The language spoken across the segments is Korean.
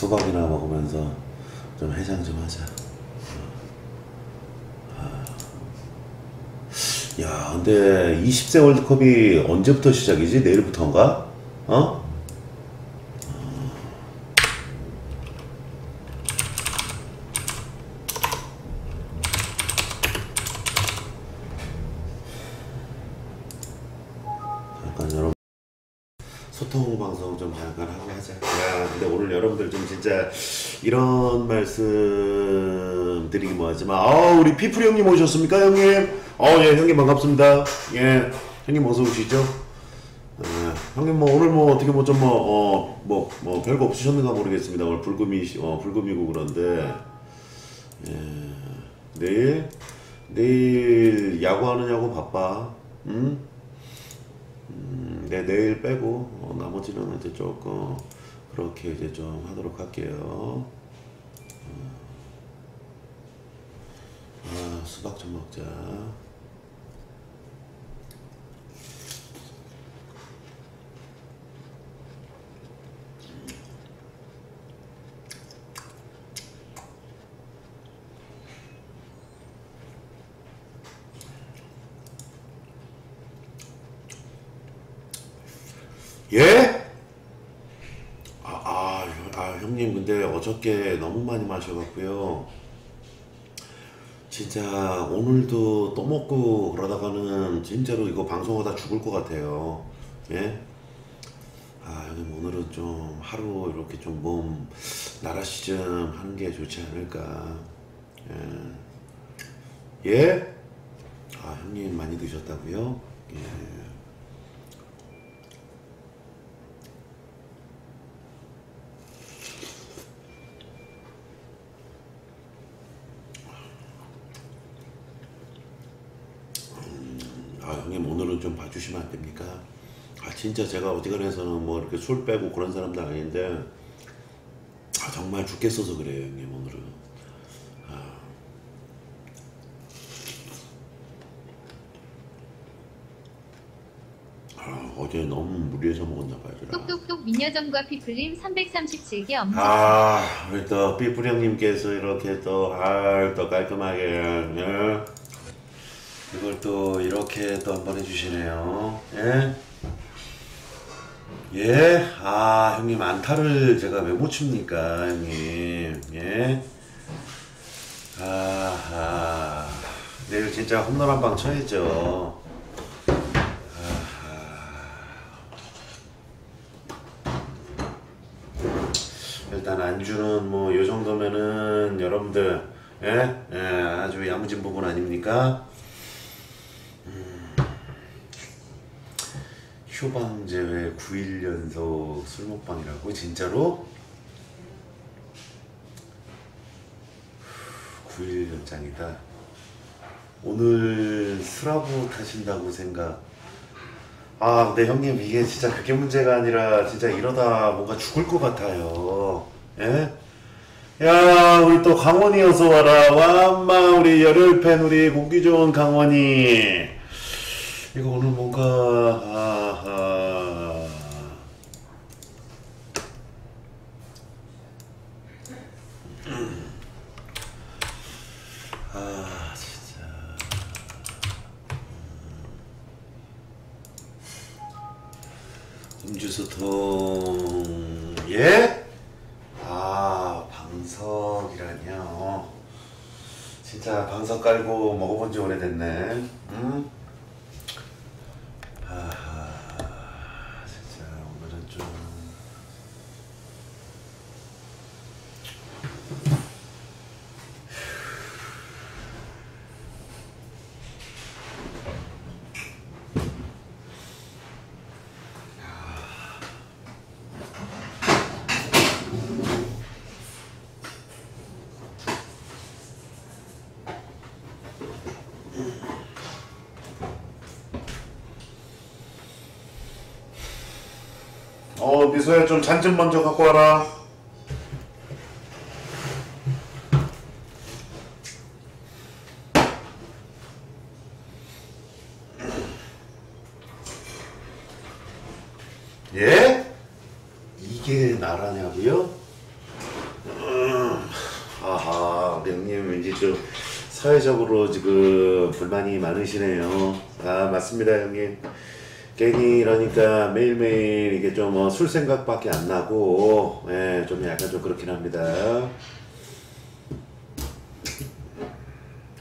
수박이나 먹으면서 좀 해장 좀 하자. 아. 야, 근데 20세 월드컵이 언제부터 시작이지? 내일부터인가? 어? 잠깐 여러분 소통 방송 좀 잠깐 하고 하자. 야, 근데 오늘 여러분들 좀 진짜 이런 말씀 드리기 뭐하지만, 아, 우리 피플 형님 오셨습니까, 형님? 어, 예, 형님 반갑습니다. 예, 형님 어서 오시죠. 예, 형님 뭐 오늘 뭐 어떻게 뭐좀뭐어 뭐 뭐 별거 없으셨는가 모르겠습니다. 오늘 불금이 어 불금이고 그런데 예, 내일 내일 야구하느냐고 바빠. 응? 음, 네, 내일 빼고 어, 나머지는 이제 조금 그렇게 이제 좀 하도록 할게요. 아, 수박 좀 먹자. 예? 아, 아, 아, 형님, 근데 어저께 너무 많이 마셔갖고요. 진짜 오늘도 또 먹고 그러다가는 진짜로 이거 방송하다 죽을 것 같아요. 예? 아, 형님, 오늘은 좀 하루 이렇게 좀 몸 나라시 좀 하는 게 좋지 않을까. 예? 예? 아, 형님 많이 드셨다고요? 예. 아 형님 오늘은 좀 봐주시면 안 됩니까? 아 진짜 제가 어지간해서는 뭐 이렇게 술 빼고 그런 사람도 아닌데 아 정말 죽겠어서 그래요 형님 오늘은 아 어제 너무 무리해서 먹었나 봐요 제가. 똑똑똑 미녀정과 피플림 337개 엄지 아, 우리 또 삐뿌리 형님께서 이렇게 또, 아, 또 깔끔하게, 예? 이걸 또 이렇게 또 한 번 해주시네요. 예? 예? 아, 형님, 안타를 제가 왜 못 칩니까, 형님. 예? 아, 아. 내일 진짜 홈런 한 방 쳐야죠. 일단 안주는 뭐 요 정도면은 여러분들 예? 예, 아주 야무진 부분 아닙니까? 휴방 제외 9일 연속 술 먹방이라고 진짜로? 9일 연장이다. 오늘 스라브 타신다고 생각. 아, 근데 형님 이게 진짜 그게 문제가 아니라 진짜 이러다 뭔가 죽을 것 같아요. 예? 야, 우리 또 강원이 어서 와라. 와마 우리 열혈팬 우리 공기 좋은 강원이. 이거 오늘 뭔가 좀 먼저 갖고 와라. 예? 이게 나라냐고요? 음, 아하, 명님 왠지 좀 사회적으로 지금 불만이 많으시네요. 아, 맞습니다, 형님. 괜히 이러니까 매일매일 이게 좀 어, 술 생각밖에 안 나고 예, 좀 약간 좀 그렇긴 합니다.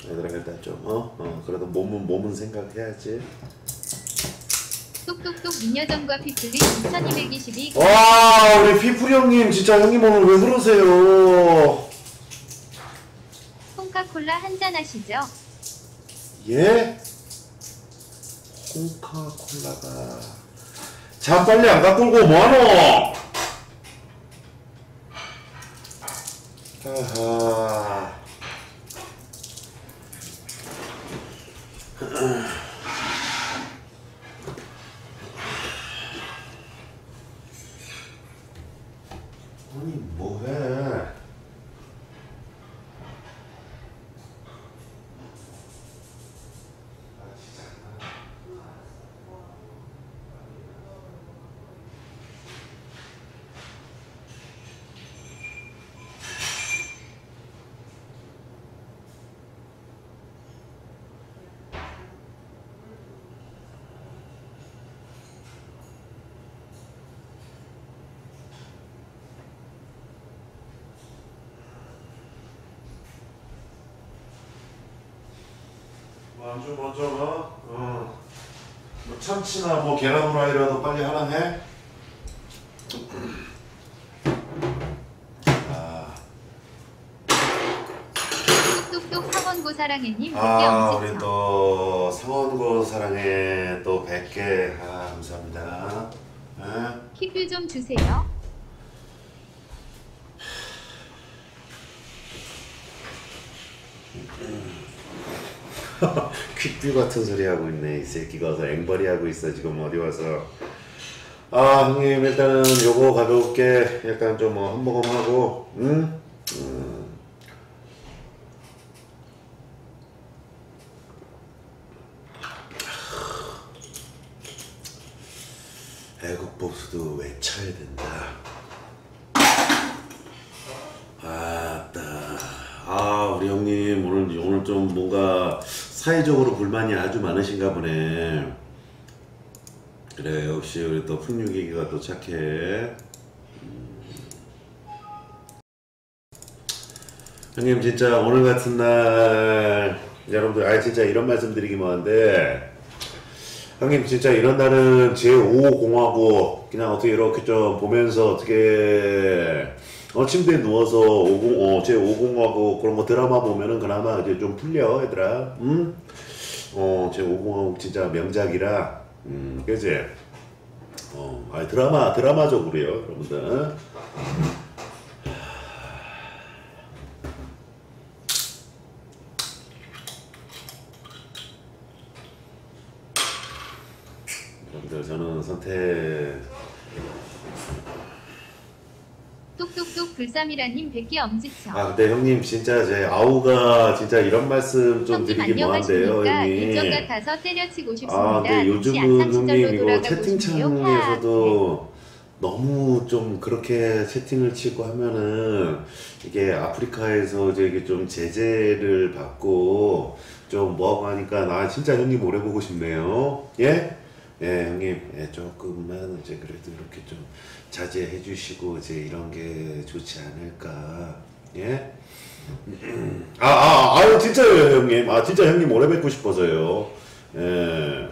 얘들아 일단 좀 어? 어 그래도 몸은 몸은 생각해야지. 똑똑똑 미녀정과 피플린 2222 와 우리 피플 형님 진짜 형님 오늘 왜 그러세요? 콩카콜라 한 잔 하시죠. 예? 콩카콜라가 자 빨리 안 갖고 오고 뭐하노? 아하 아니 뭐해 먼저 먼저 뭐, 어, 뭐 참치나 뭐 계란 후라이라도 빨리 하나 해. 아, 똑똑똑 상원고 사랑해님 아 우리. 또 상원고 사랑해 또 100개 아 감사합니다. 예? 킥뷰 좀 주세요. 퀵뷰 같은 소리 하고 있네. 이 새끼가 어서 앵벌이 하고 있어. 지금 어디 와서. 아 형님 일단은 요거 가볍게 약간 좀 뭐 한 모금 하고 응? 음. 애국 보수도 외쳐야 된다 아따 아 우리 형님 오늘 오늘 좀 뭔가 사회적으로 불만이 아주 많으신가 보네 그래 역시 우리 또 풍류기기가 또 착해 음. 형님 진짜 오늘 같은 날 여러분들 아 진짜 이런 말씀 드리기 뭐한데 형님 진짜 이런 날은 제5공화국 그냥 어떻게 이렇게 좀 보면서 어떻게 어 침대에 누워서 50, 어, 제5공화국 그런 거 드라마 보면은 그나마 이제 좀 풀려 얘들아 음? 어 제5공화국 진짜 명작이라 음 그지? 어 아니 드라마 드라마적으로요 여러분들 저는 선택 똑똑똑 불삼이라님 백개 엄지척. 아 근데 형님 진짜 제 아우가 진짜 이런 말씀 좀 드리기 뭐한데요? 일정 형님 같아서 때려치고 싶습니다. 아 근데 요즘은 형님 이거. 채팅창에서도 너무 좀 그렇게 채팅을 치고 하면은 이게 아프리카에서 이제 이게 좀 제재를 받고 좀 뭐하고 하니까 나 진짜 형님 오래 보고 싶네요 예? 예 형님 예, 조금만 이제 그래도 이렇게 좀 자제해 주시고 이제 이런 게 좋지 않을까 예? 아, 아, 아유, 진짜요, 형님. 아, 진짜 형님 오래 뵙고 싶어서요. 예.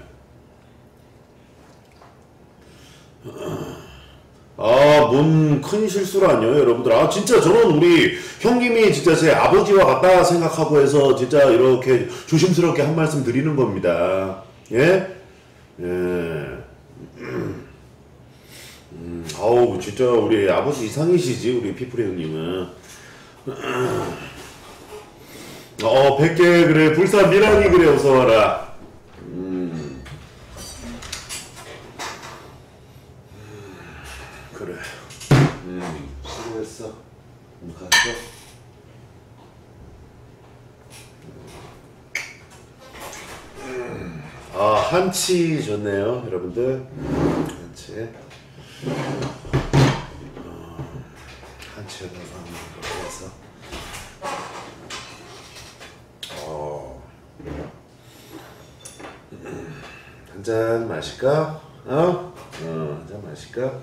아, 뭔 큰 실수라뇨, 여러분들. 아, 진짜 저는 우리 형님이 진짜 제 아버지와 같다 생각하고 해서 진짜 이렇게 조심스럽게 한 말씀 드리는 겁니다. 예? 예. 음, 아우, 진짜 우리 아버지 이상이시지, 우리 피플이 형님은. 어, 백개 그래. 불사 미란이 그래. 어서 와라. 음. 그래. 음, 수고했어. 음, 갔어. 음. 아, 한치 좋네요, 여러분들. 한치. 어, 한치에다가 한번 넣어서 어, 음, 한잔 마실까? 어? 어, 한잔 마실까?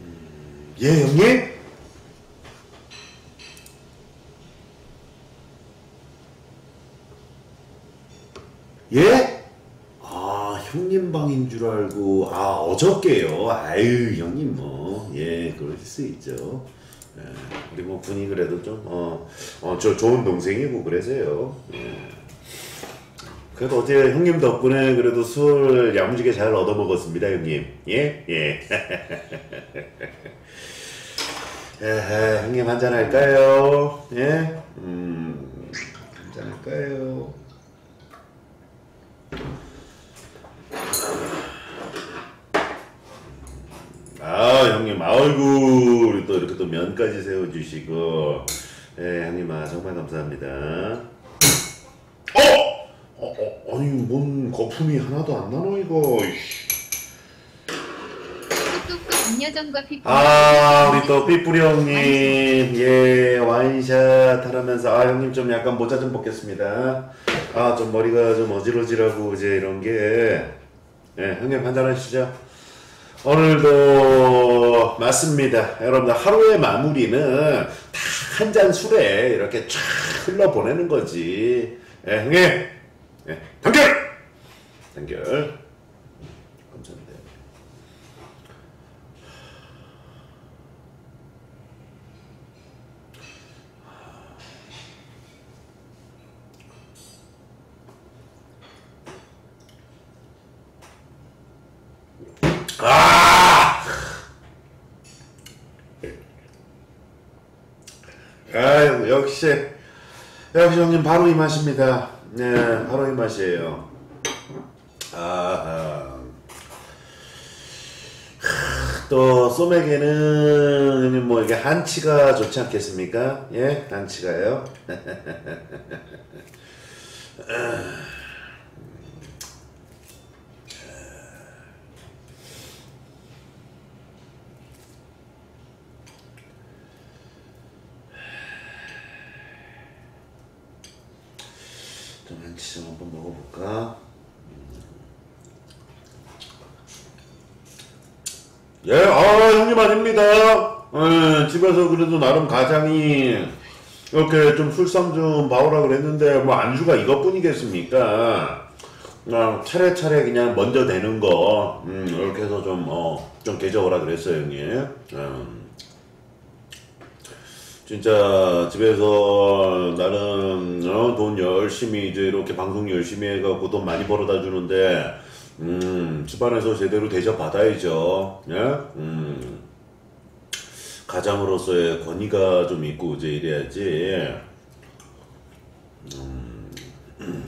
음, 예 형님? 예? 아, 형님 방인 줄 알고, 아, 어저께요. 아유, 형님 뭐, 예, 그럴 수 있죠. 예, 우리 뭐 분이 그래도 좀, 어, 어, 저 좋은 동생이고 그래서요. 예. 그래도 어제 형님 덕분에 그래도 술 야무지게 잘 얻어먹었습니다, 형님. 예? 예. 에헤, 형님 한잔 할까요? 예? 음, 한잔 할까요? 아 형님 아이고 우리 또 이렇게 또 면까지 세워주시고. 예 형님 아 정말 감사합니다. 어! 어, 어 아니 뭔 거품이 하나도 안 나노 이거. 아 우리 또 삐뿌리 형님. 예 와인샷 하면서. 아 형님 좀 약간 모자 좀 벗겠습니다. 아 좀 머리가 좀 어지러지라고 이제 이런 게예 형님 한잔 하시죠 오늘도 맞습니다. 여러분들 하루의 마무리는 다 한 잔 술에 이렇게 쫙 흘러 보내는 거지. 예 형님. 예 단결! 단결 아 역시 역시 형님 바로 이 맛입니다. 네, 바로 이 맛이에요. 아, 또 소맥에는 형님 뭐 이게 한치가 좋지 않겠습니까? 예, 한치가요. 좀 한치 좀 한번 먹어볼까? 예, 아 형님 아닙니다. 예, 집에서 그래도 나름 가장이 이렇게 좀 술상 좀 봐오라 그랬는데 뭐 안주가 이것뿐이겠습니까? 그냥 차례차례 그냥 먼저 되는 거 음, 이렇게 해서 좀어좀 개져오라 그랬어요 형님. 음. 진짜 집에서 나는 어, 돈 열심히 이제 이렇게 방송 열심히 해갖고 돈 많이 벌어다 주는데 음 집안에서 제대로 대접 받아야죠. 예? 음 가장으로서의 권위가 좀 있고 이제 이래야지. 음,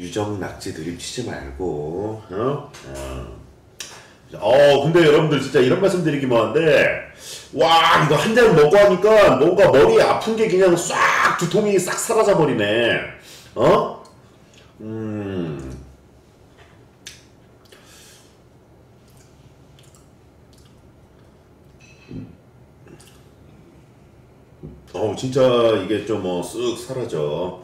유정 낙지 드립치지 말고 어? 어. 어 근데 여러분들 진짜 이런 말씀 드리기 뭐한데 와 이거 한 잔 먹고 하니까 뭔가 머리에 아픈 게 그냥 싹 두통이 싹 사라져 버리네 어? 음. 어 진짜 이게 좀 뭐 쓱 사라져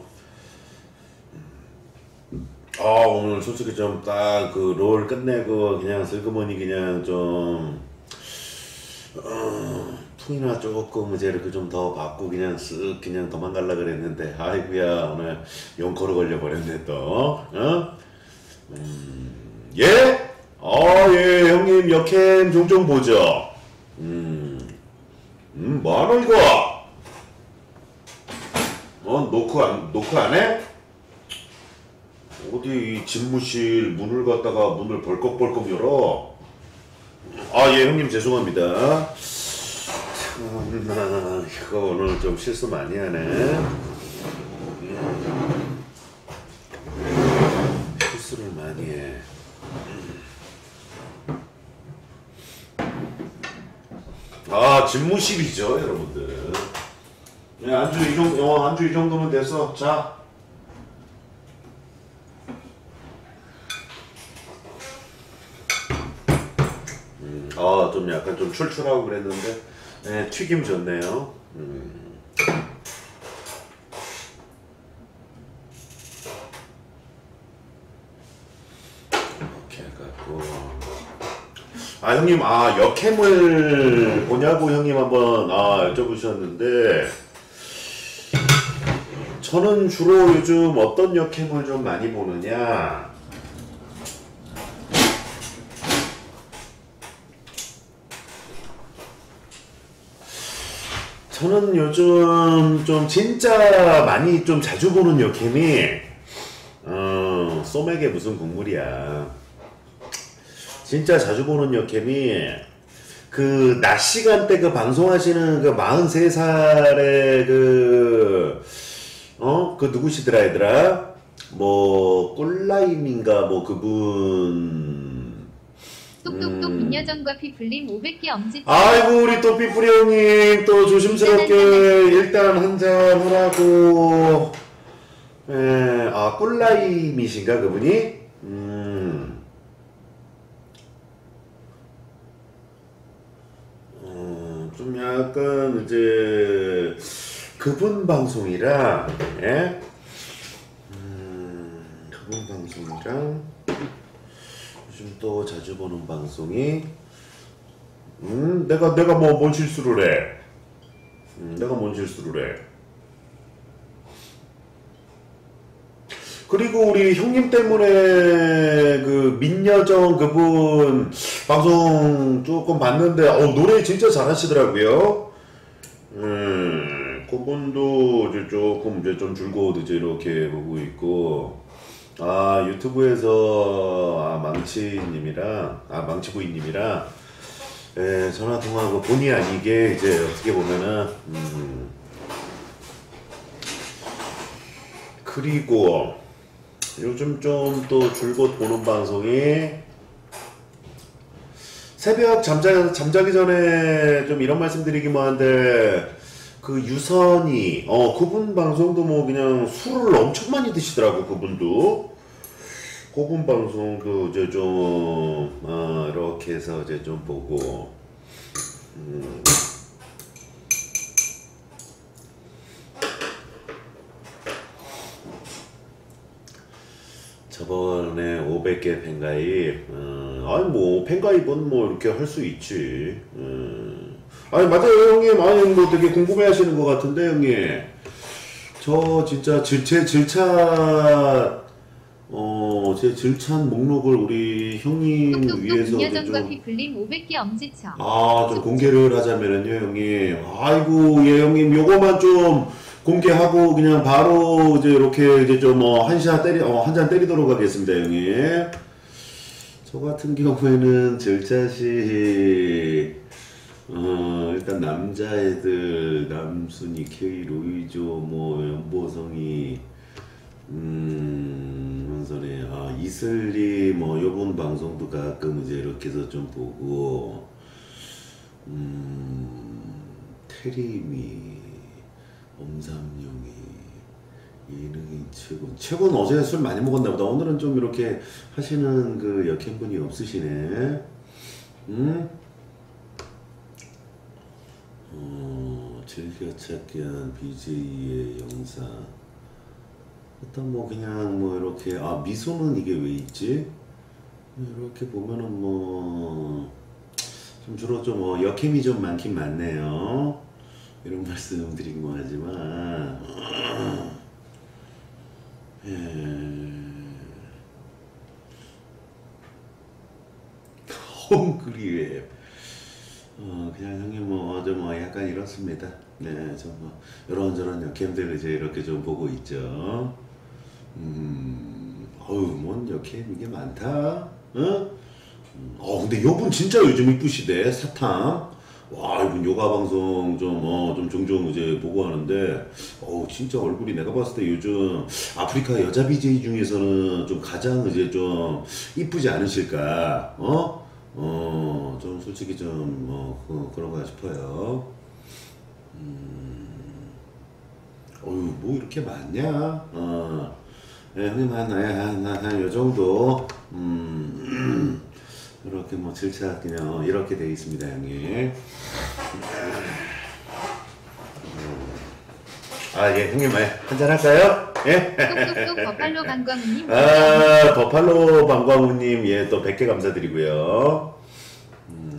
아 오늘 솔직히 좀 딱 그 롤 끝내고 그냥 슬그머니 그냥 좀 어, 풍이나 조금 이제 이렇게 좀 더 받고 그냥 쓱 그냥 도망갈라 그랬는데 아이구야 오늘 용커로 걸려버렸네 또 어? 음, 예? 아예 형님 역캠 종종 보죠 음, 음 뭐하노 이거 어 노크 안 노크 안 해? 어디 이 집무실 문을 갖다가 문을 벌컥벌컥 열어? 아, 예, 형님 죄송합니다. 참나, 이거 오늘 좀 실수 많이 하네. 음. 실수를 많이 해. 아, 집무실이죠, 여러분들. 예, 안주 이 정도, 어, 안주 이 정도면 됐어. 자. 아, 좀 약간 좀 출출하고 그랬는데 네, 튀김 좋네요. 음. 이렇게 해갖고. 아, 형님, 아, 역해물 보냐고 형님 한번, 아, 여쭤보셨는데, 저는 주로 요즘 어떤 역해물 좀 많이 보느냐, 저는 요즘 좀 진짜 많이 좀 자주 보는 역캠이 어 소맥에 무슨 국물이야 진짜 자주 보는 역캠이 그 낮 시간대 그 방송하시는 그 43살의 그 어? 그 누구시더라 얘들아? 뭐 꿀라임인가 뭐 그분 똑똑똑 음. 민여정과 피플림 500개 엄지척. 아이고 우리 또 삐뿌리 형님 또 조심스럽게 일단 한잔 하라고 예, 아 꿀라임이신가 그분이? 음. 어, 좀 약간 이제 그분 방송이라 예? 음, 그분 방송이랑 요즘 또 자주 보는 방송이 음, 내가 내가 뭐 뭔 실수를 해? 음, 내가 뭔 실수를 해? 그리고 우리 형님 때문에 그 민여정 그분 방송 조금 봤는데 어 노래 진짜 잘하시더라고요. 음, 그분도 이제 조금 이제 좀 줄곧 이제 이렇게 보고 있고 아 유튜브에서 아 망치님이랑 아 망치부인님이랑 예, 전화 통화하고 본의 아니게 이제 어떻게 보면은 음, 그리고 요즘 좀 또 줄곧 보는 방송이 새벽 잠자, 잠자기 전에 좀 이런 말씀 드리기만 한데 그 유선이 어 그분 방송도 뭐 그냥 술을 엄청 많이 드시더라고 그분도 그분 방송도 이제 좀 어, 이렇게 해서 이제 좀 보고 음. 저번에 500개 팬가입, 어, 아니 뭐 팬가입은 뭐 이렇게 할 수 있지. 음. 아니 맞아요 형님, 아니 뭐 되게 궁금해 하시는 것 같은데 형님. 저 진짜 질- 제 질차, 어, 제 질찬 목록을 우리 형님 위해서 민여정과 좀 피플림 500개 엄지척. 아, 좀 공개를 하자면은요, 형님. 아이고, 예, 형님, 요거만 좀 공개하고 그냥 바로 이제 이렇게 이제 좀뭐 한샷 때리, 어, 한 잔 때리도록 하겠습니다, 형님. 저 같은 경우에는 절자시, 어, 일단 남자애들, 남순이, K, 로이조, 뭐, 연보성이, 음, 한선에, 아, 이슬리, 뭐, 요번 방송도 가끔 이제 이렇게 해서 좀 보고, 음, 테리미, 엄삼룡이, 예능이 최고. 최고는 어제 술 많이 먹었나 보다. 오늘은 좀 이렇게 하시는 그 역행분이 없으시네. 음? 어, 즐겨 찾기 한 BJ의 영상. 일단 뭐 그냥 뭐 이렇게 아 미소는 이게 왜 있지? 이렇게 보면은 뭐 좀 주로 좀뭐 역행이 좀 많긴 많네요. 이런 말씀 드린 거 하지만 예. 홈그리웹 어 그냥 형님 뭐 어제 뭐 약간 이렇습니다. 네, 좀뭐 이런저런 역캠들 이제 이렇게 좀 보고 있죠. 음, 어우, 뭔 역캠 이게 많다. 어? 음, 어, 근데 요분 진짜 요즘 이쁘시대 사탕. 와, 이분 요가 방송 좀, 어, 좀 종종 이제 보고 하는데, 어 진짜 얼굴이 내가 봤을 때 요즘 아프리카 여자 BJ 중에서는 좀 가장 이제 좀 이쁘지 않으실까, 어? 어, 좀 솔직히 좀, 어, 그, 그런가 싶어요. 어휴, 뭐 이렇게 많냐? 어, 예, 형님 한, 한, 한, 한, 한, 요 정도, 음, 이렇게 뭐 질차 그냥 이렇게 돼 있습니다, 형님. 아, 예, 형님, 예, 한잔 할까요? 예? 똑똑똑 버팔로 관광님 아, 버팔로 방광우님, 예, 또 100개 감사드리고요.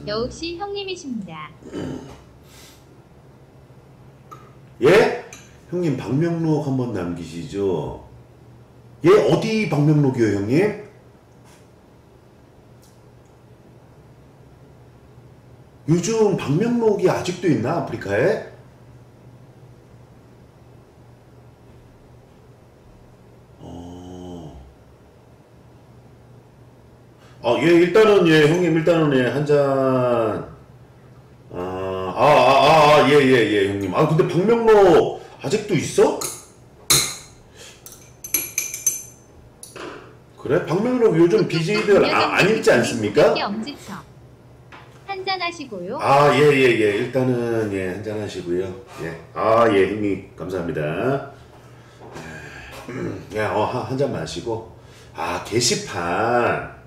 역시 형님이십니다. 예? 형님, 방명록 한번 남기시죠. 예, 어디 방명록이요, 형님? 요즘 방명록이 아직도 있나, 아프리카에? 아, 예, 일단은, 예, 형님, 일단은, 예, 한 잔. 아, 아, 아, 아, 아, 예, 예, 예, 형님. 아, 근데 박명록 아직도 있어? 그래? 박명록 요즘 BJ들 아, 안 읽지 않습니까? 한잔 하시고요. 아, 예, 예, 예. 일단은, 예, 한잔 하시고요. 예. 아, 예, 형님, 감사합니다. 예, 어, 한, 한잔 마시고. 아, 게시판.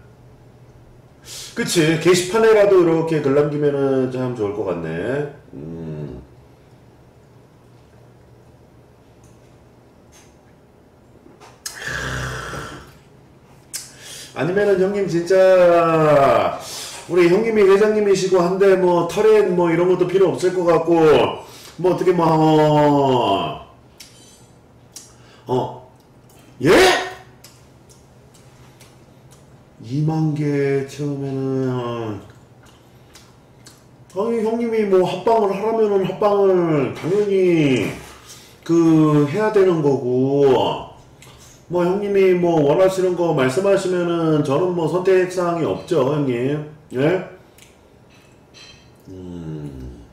그치. 게시판에라도 이렇게 글 남기면은 참 좋을 것 같네. 음. 아니면은 형님 진짜 우리 형님이 회장님이시고 한데 뭐 터렛 뭐 이런 것도 필요 없을 것 같고 뭐 어떻게 뭐 어, 어 예? 2만 개 채우면은 아니 형님이 뭐 합방을 하라면은 합방을 당연히 그 해야 되는 거고 뭐 형님이 뭐 원하시는 거 말씀하시면은 저는 뭐 선택 사항이 없죠 형님 예? 음.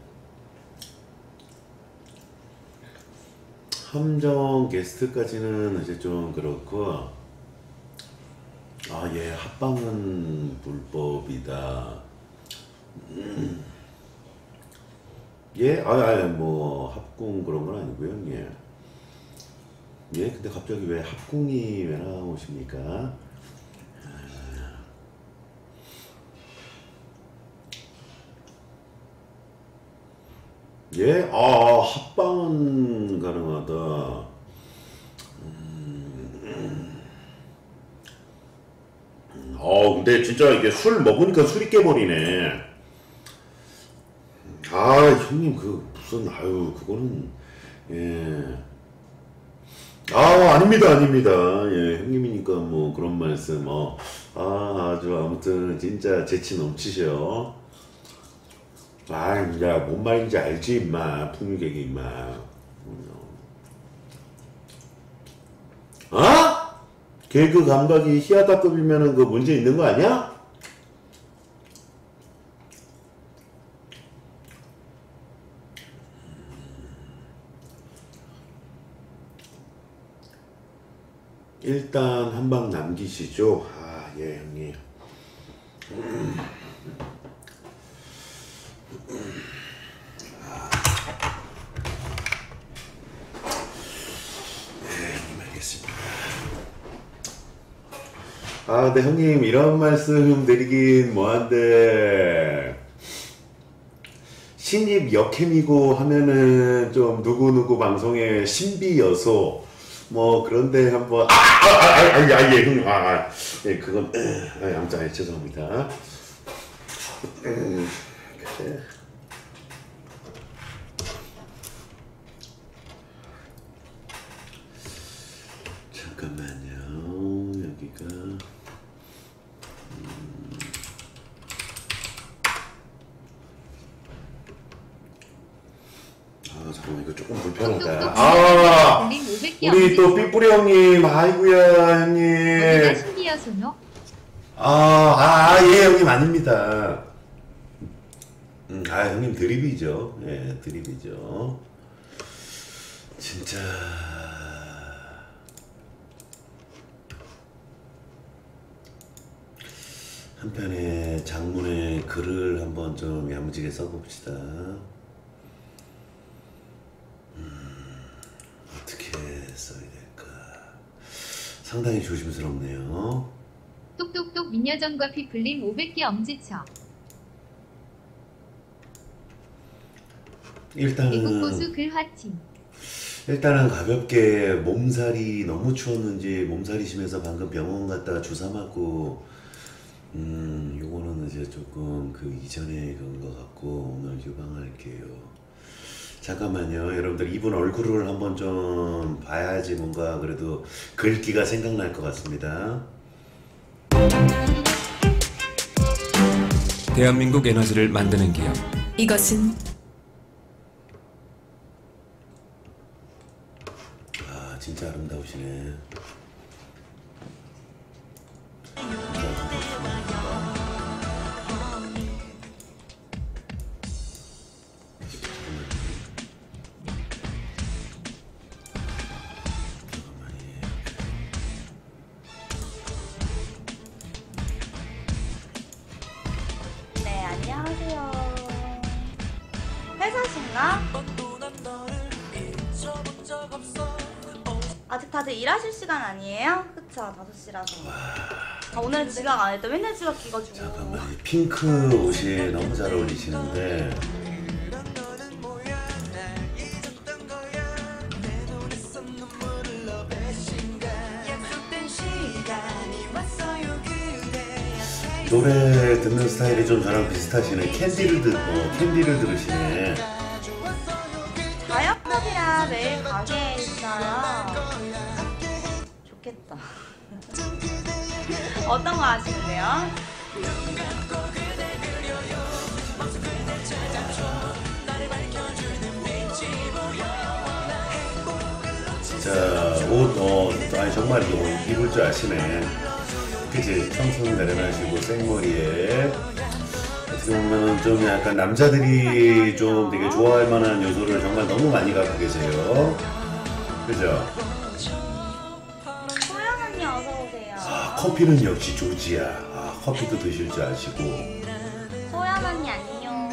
함정 게스트까지는 이제 좀 그렇고 아 예 합방은 불법이다 음. 예? 아, 아, 뭐 합궁 그런 건 아니고요 예. 예, 근데 갑자기 왜 합궁이 왜 나오십니까? 예, 아, 합방은 가능하다. 어, 근데 진짜 이게 술 먹으니까 술이 깨버리네. 아, 형님, 그, 무슨, 아유, 그거는, 예. 아, 아닙니다, 아닙니다. 예, 형님이니까 뭐 그런 말씀, 어. 아, 아주 아무튼 진짜 재치 넘치셔. 아, 야, 뭔 말인지 알지, 임마. 풍류객이, 임마. 어? 개그 감각이 히아다급이면은 그 문제 있는 거 아니야? 일단 한 방 남기시죠. 아, 예, 형님. 네, 형님 알겠습니다. 아, 네, 형님 이런 말씀 드리긴 뭐한데 신입 역캠이고 하면은 좀 누구누구 방송의 신비 여소 뭐 그런데 한번 아 아 아아예 형님 아, 아, 예 그건 아, 아무튼 아, 죄송합니다. 음, 그래. 잠깐만요 여기가 아 잠깐만 불편하다. 아 500개 우리 또 삐뿌리 형님 아이구야 형님. 아, 아, 아, 예, 형님, 아닙니다. 음, 아, 형님, 드립이죠. 예, 드립이죠. 진짜. 한편에 장문의 글을 한번 좀 야무지게 써봅시다. 음, 어떻게 써야 될까. 상당히 조심스럽네요. 똑똑똑 미녀전과 피플림 500개 엄지척. 일단은 미국 고수 글화팀. 일단은 가볍게 몸살이 너무 추웠는지 몸살이 심해서 방금 병원 갔다가 주사 맞고 음 요거는 이제 조금 그 이전에 그런 것 같고 오늘 유방할게요. 잠깐만요. 여러분들 이분 얼굴을 한번 좀 봐야지 뭔가 그래도 글귀가 생각날 것 같습니다. 대한민국 에너지를 만드는 기업 이것은 아 진짜 아름다우시네. 네, 핑크 옷이 너무 잘 어울리시는데 노래 듣는 스타일이 좀 저랑 비슷하시네 캔디를 듣 어, 캔디를 들으시네 자영업이라 매일 가게에 있어요. 좋겠다. 어떤 거 하시는데요? 진짜 옷 어, 아니 정말 이거 입을 줄 아시네 그치 청순 내려나시고 생머리에 어떻게 보면 좀 약간 남자들이 좀 되게 좋아할 만한 요소를 정말 너무 많이 갖고 계세요 그죠? 소연 언니 어서 오세요. 아, 커피는 역시 조지야. 아, 커피도 드실 줄 아시고. 소연 언니 안녕.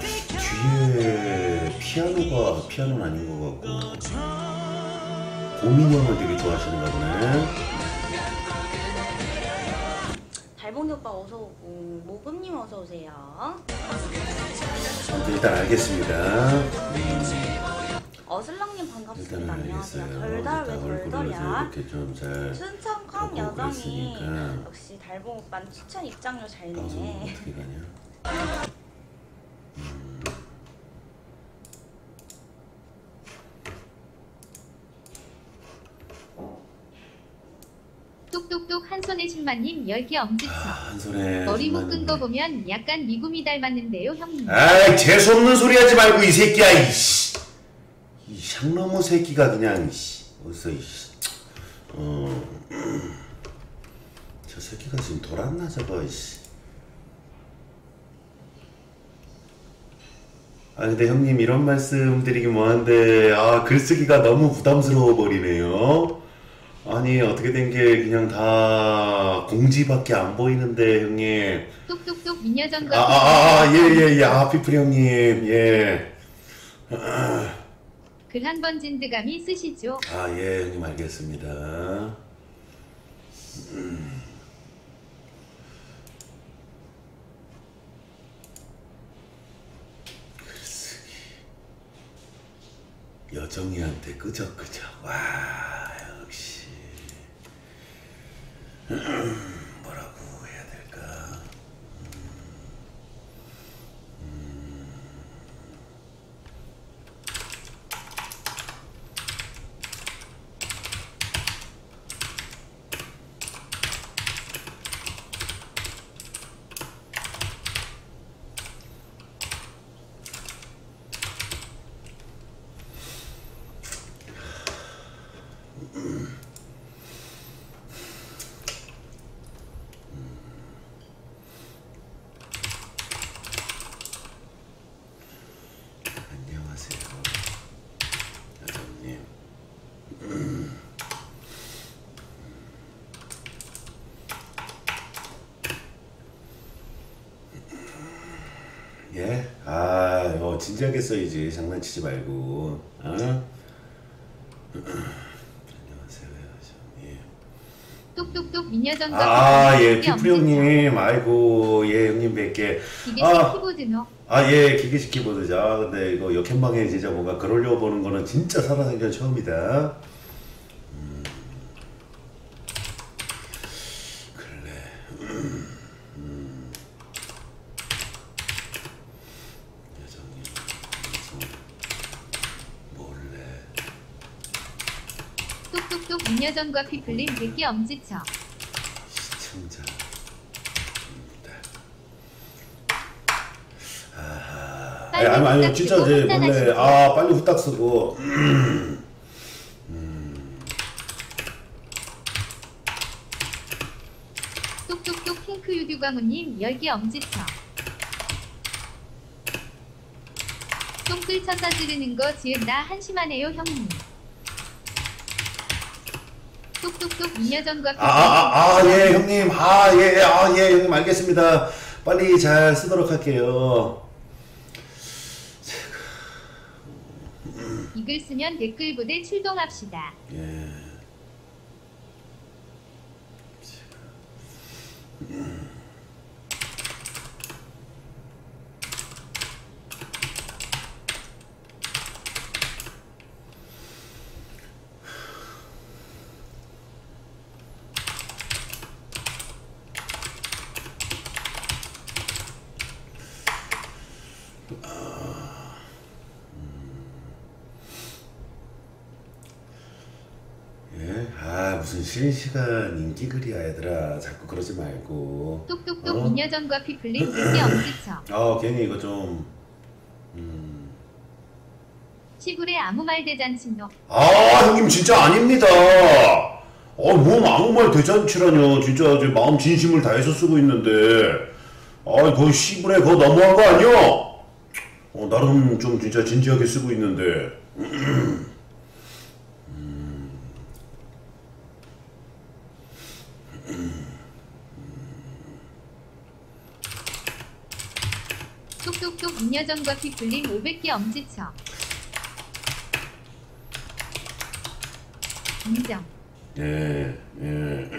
뒤에 피아노가 피아노는 아닌 것 같고. 고민형을 되게 좋아하시는가 보네. 달봉이 오빠 어서 오고, 모금님 어서 오세요. 아무튼 일단 알겠습니다. 어슬렁님 반갑습니다. 일단은 안녕하세요. 알겠어요. 일단 왜 얼굴을 별달이야? 이렇게 좀잘 춘천 컴 하고 여정이 그랬으니까. 역시 달봉 오빠는 추천 입장료 잘 방송 내네. 어떻게 가냐? 똑똑똑 한 손에 10만님 10개 엄지척. 아, 한 손에 머리 묶은 거. 보면 약간 미구미 닮았는데요 형님. 아이 재수없는 소리 하지 말고 이 새끼야 이씨 이 샹너무 새끼가 그냥 이씨 어디서 이씨. 어 저 새끼가 지금 돌았나 저거 이씨. 아 근데 형님 이런 말씀 드리기 뭐한데 아 글쓰기가 너무 부담스러워 버리네요. 아니 어떻게 된 게 그냥 다 공지밖에 안 보이는데 형님. 똑똑똑 미녀전과 아, 아, 아, 예, 예, 예. 아, 피플 형님, 예. 글 한 번 진드감이 쓰시죠. 아, 예, 형님, 알겠습니다. 음. 글쓰기. 여정이한테 끄적끄적. 와, 역시. 뭐라고 해야 될까? 안녕하세요. 여정님. 예? 아, 어, 진지하게 써야지. 장난치지 말고. 어? 똑똑똑 미녀 미녀전과 아, 예, 피플림 피프리 형님. 아이고, 예, 형님 뵐게. 이게 아. 키보드노. 아, 예, 기계식 키보드죠. 아, 근데 이거 역행방에 진짜 뭔가 그러려고 보는 거는 진짜 살아생전 처음이다. 음. 그래. 음. 여정이 방송 몰래 똑똑똑 미녀전과 피플림 100개 엄지척. 빨리 아니, 아니, 아니, 진짜 한잔 원래. 아 빨리 후딱 쓰고 똑똑똑 핑크 유듀광우님 10개 엄지척. 똥글 쳐서 지르는 거 지은 나 한심하네요 형님. 똑똑똑 미녀전과 피플림 아아 아 예 형님 아 예 아 예 형님 알겠습니다. 빨리 잘 쓰도록 할게요. 이글 쓰면 댓글 부대 출동합시다. 예. 예? 아 무슨 실시간 인기 글이야 얘들아 자꾸 그러지 말고 똑똑똑 어? 미녀전과 피플림 100개 엄지척. 아 괜히 이거 좀 음. 시골에 아무 말 대잔치노. 아 형님 진짜 아닙니다 아뭐 아무 말 대잔치라뇨 진짜 이제 마음 진심을 다해서 쓰고 있는데 아 거의 시불에 그거 너무한 거 아니야 어 나름 좀 진짜 진지하게 쓰고 있는데 똑똑똑 미녀전과 피플림 500개 엄지척. 인정. 예, 예.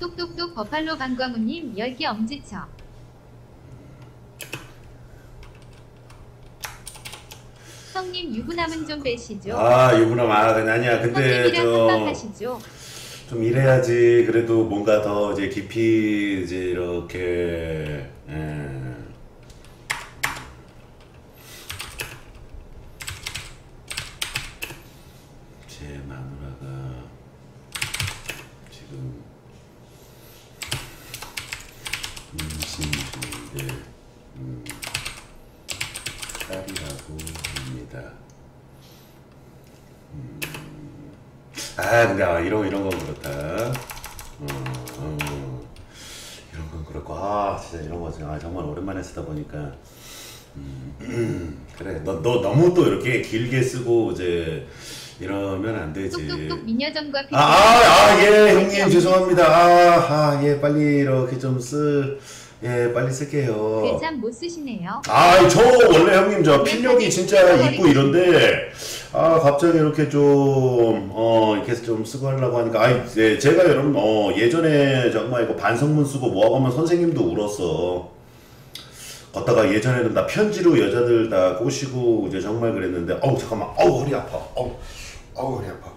똑똑똑 버팔로 방광우님 10개 엄지척. 님 유부남은 좀 빼시죠. 아 유부남 아 아니야 근데 한방하시죠. 좀 이래야지 그래도 뭔가 더 이제 깊이 이제 이렇게 예. 제 마누라가 지금 임신 중인데 음, 딸이라고 합니다. 아 근데 아, 이런 이런 건 그렇다. 어, 어. 이런 건 그렇고 아 진짜 이런 거 아, 정말 오랜만에 쓰다 보니까 음, 그래 너 너 너무 또 이렇게 길게 쓰고 이제 이러면 똑똑똑 미녀전과 피플림 아아예 100개 형님 엄지척. 죄송합니다. 아예 빨리 이렇게 좀 쓰. 예 빨리 쓸게요. 글참 못 쓰시네요. 아, 저 원래 형님 저 필력이 진짜 있고 이런데 아 갑자기 이렇게 좀 어 이렇게 좀 쓰고 하려고 하니까 아이 예, 제가 여러분 어 예전에 정말 이거 반성문 쓰고 뭐하면 선생님도 울었어. 걷다가 예전에는 나 편지로 여자들 다 꼬시고 이제 정말 그랬는데 어우 잠깐만 어우 허리 아파 어우 어우 허리 아파.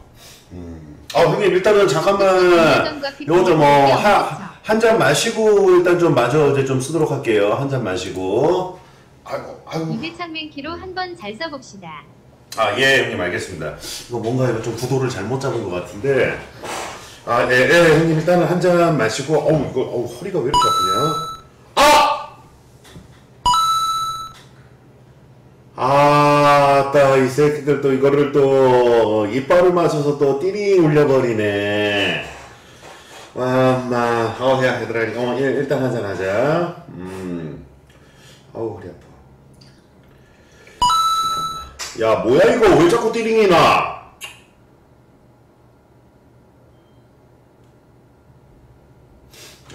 음. 아 형님 일단은 잠깐만 요거 좀뭐한 잔 마시고 일단 좀 마저 이제 좀 쓰도록 할게요. 한 잔 마시고. 아이고, 아이고. 이대창맨키로 한번 잘 써봅시다. 아, 예, 형님 알겠습니다. 이거 뭔가 이거 좀 구도를 잘못 잡은 것 같은데. 아, 예, 예, 형님 일단은 한 잔 마시고. 어우, 이거 어우, 허리가 왜 이렇게 아프냐? 아! 아 따 이 새끼들 또 이거를 또 이빨을 맞춰서 또 띠리 울려버리네. 와마. 어야 얘들아 어 예, 일단 한잔 하자. 음. 어우 허리 아파. 야 뭐야 이거? 왜 자꾸 띠링이 나?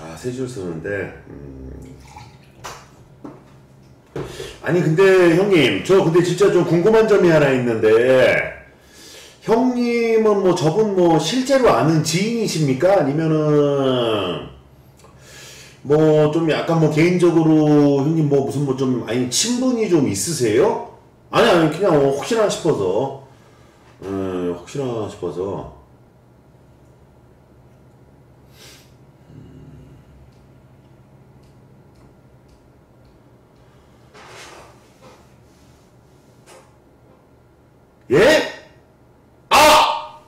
아, 세 줄 쓰는데 음. 아니 근데 형님 저 근데 진짜 좀 궁금한 점이 하나 있는데 형님은 뭐 저분 뭐 실제로 아는 지인이십니까? 아니면은 뭐 좀 약간 뭐 개인적으로 형님 뭐 무슨 뭐 좀 아니 친분이 좀 있으세요? 아니 아니 그냥 뭐 혹시나 싶어서. 음, 혹시나 싶어서 예? 아!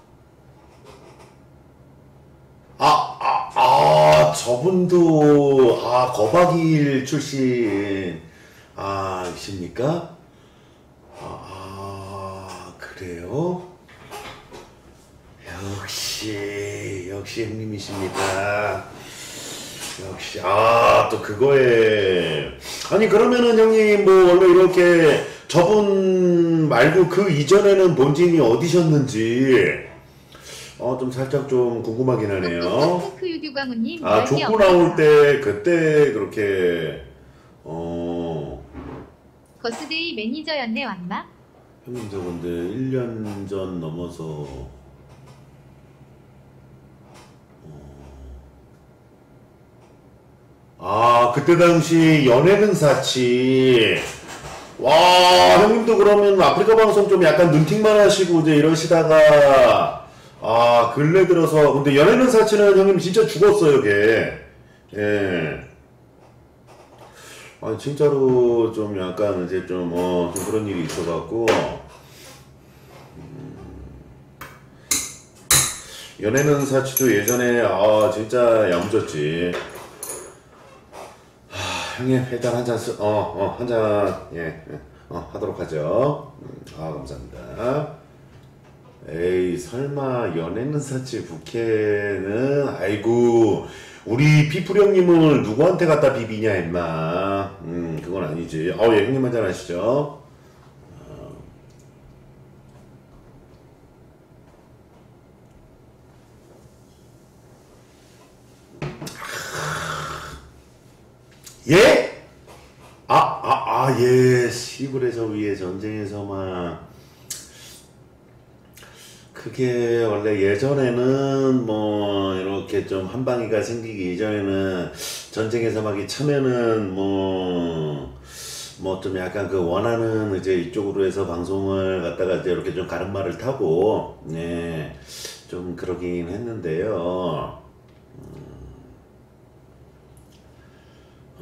아, 아, 아, 저분도, 아, 거박일 출신, 아, 이십니까? 아, 아, 그래요? 역시, 역시 형님이십니다. 역시, 아, 또 그거에. 아니, 그러면은 형님, 뭐, 원래 이렇게 저분 말고 그 이전에는 본진이 어디셨는지, 어, 좀 살짝 좀 궁금하긴 하네요. 핑크 유규광우님 아, 족구. 나올 때, 그때 그렇게, 어, 거스데이 매니저였네 완마. 형님 저건데 1년 전 넘어서, 어, 아, 그때 당시 연예는 사치. 와, 형님도 그러면 아프리카 방송 좀 약간 눈팅만 하시고 이제 이러시다가, 아, 근래 들어서, 근데 연예는 사치는 형님 진짜 죽었어요, 걔. 예. 아, 진짜로 좀 약간 이제 좀, 어, 좀 그런 일이 있어갖고, 음, 연예는 사치도 예전에, 아, 진짜 야무졌지. 형님 일단 한 잔 쓰, 어, 어, 한 잔, 예, 예, 어, 하도록 하죠. 음, 아, 감사합니다. 에이, 설마 연예는 사치 부캐는, 아이고, 우리 피플 형님을 누구한테 갖다 비비냐, 임마. 음, 그건 아니지. 어, 예, 형님 한 잔 하시죠. 예? 아, 아, 아, 예. 시골의 저 위에 전쟁에서만. 그게 원래 예전에는 뭐, 이렇게 좀 한방이가 생기기 이전에는 전쟁에서 막 참여는 뭐, 뭐 좀 약간 그 원하는 이제 이쪽으로 해서 방송을 갖다가 이제 이렇게 좀 가름말을 타고, 예. 좀 그러긴 했는데요.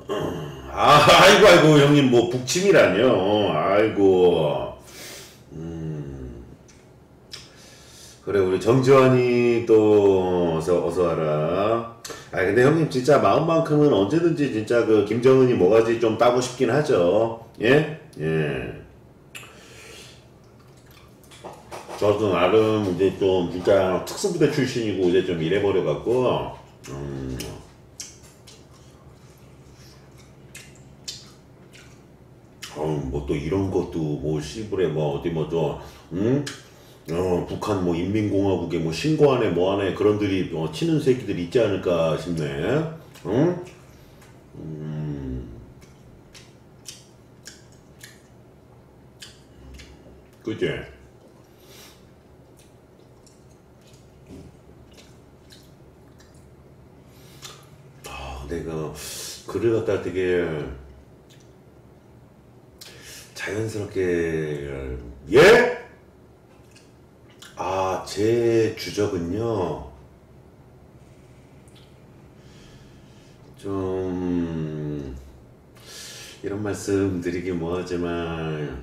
아, 아이고, 아이고, 형님, 뭐, 북침이라뇨. 아이고. 음. 그래, 우리 정지환이 또, 어서, 어서 와라. 아, 근데 형님, 진짜 마음만큼은 언제든지 진짜 그, 김정은이 뭐가지 좀 따고 싶긴 하죠. 예? 예. 저도 나름 이제 좀 진짜 특수부대 출신이고 이제 좀 이래버려갖고, 음. 어, 뭐 또 이런 것도 뭐 시불에 뭐 어디 뭐또 응? 어, 북한 뭐 인민공화국에 뭐 신고하네 뭐하네 그런들이 어, 치는 새끼들 있지 않을까 싶네. 응? 음. 그치? 아, 내가 글을 갖다 되게 자연스럽게 예? 아, 제 주적은요. 좀 이런 말씀 드리기 뭐하지만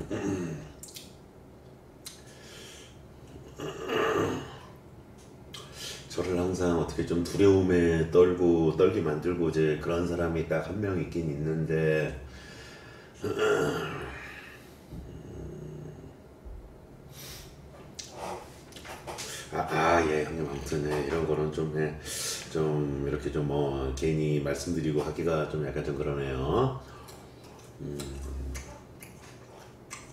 저를 항상 어떻게 좀 두려움에 떨고 떨게 만들고 이제 그런 사람이 딱 한 명 있긴 있는데 아, 아, 예, 형님, 아무튼, 네, 이런 거는 좀, 네, 좀, 이렇게 좀, 뭐, 괜히 말씀드리고 하기가 좀 약간 좀 그러네요. 음.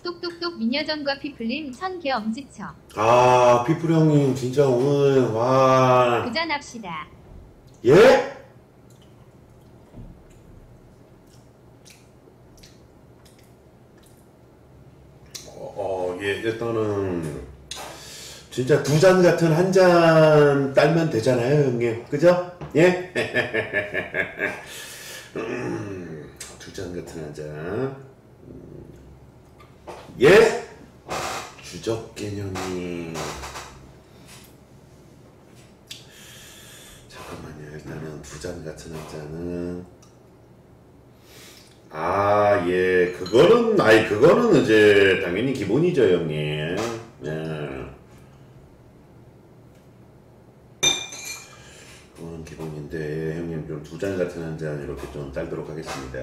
똑똑똑 미녀전과 피플님 천개 엄지쳐. 아, 피플 형님, 진짜 오늘, 와. 도전합시다. 예? 어, 어, 예, 일단은. 진짜 두 잔 같은 한 잔 딸면 되잖아요, 형님. 그죠? 예? 음, 두 잔 같은 한 잔. 음, 예? 주적 개념이. 잠깐만요. 일단은 두 잔 같은 한 잔은. 아, 예. 그거는, 아이, 그거는 이제 당연히 기본이죠, 형님. 예. 그건 기본인데, 잔 같은 한 잔 이렇게 좀 딸도록 하겠습니다.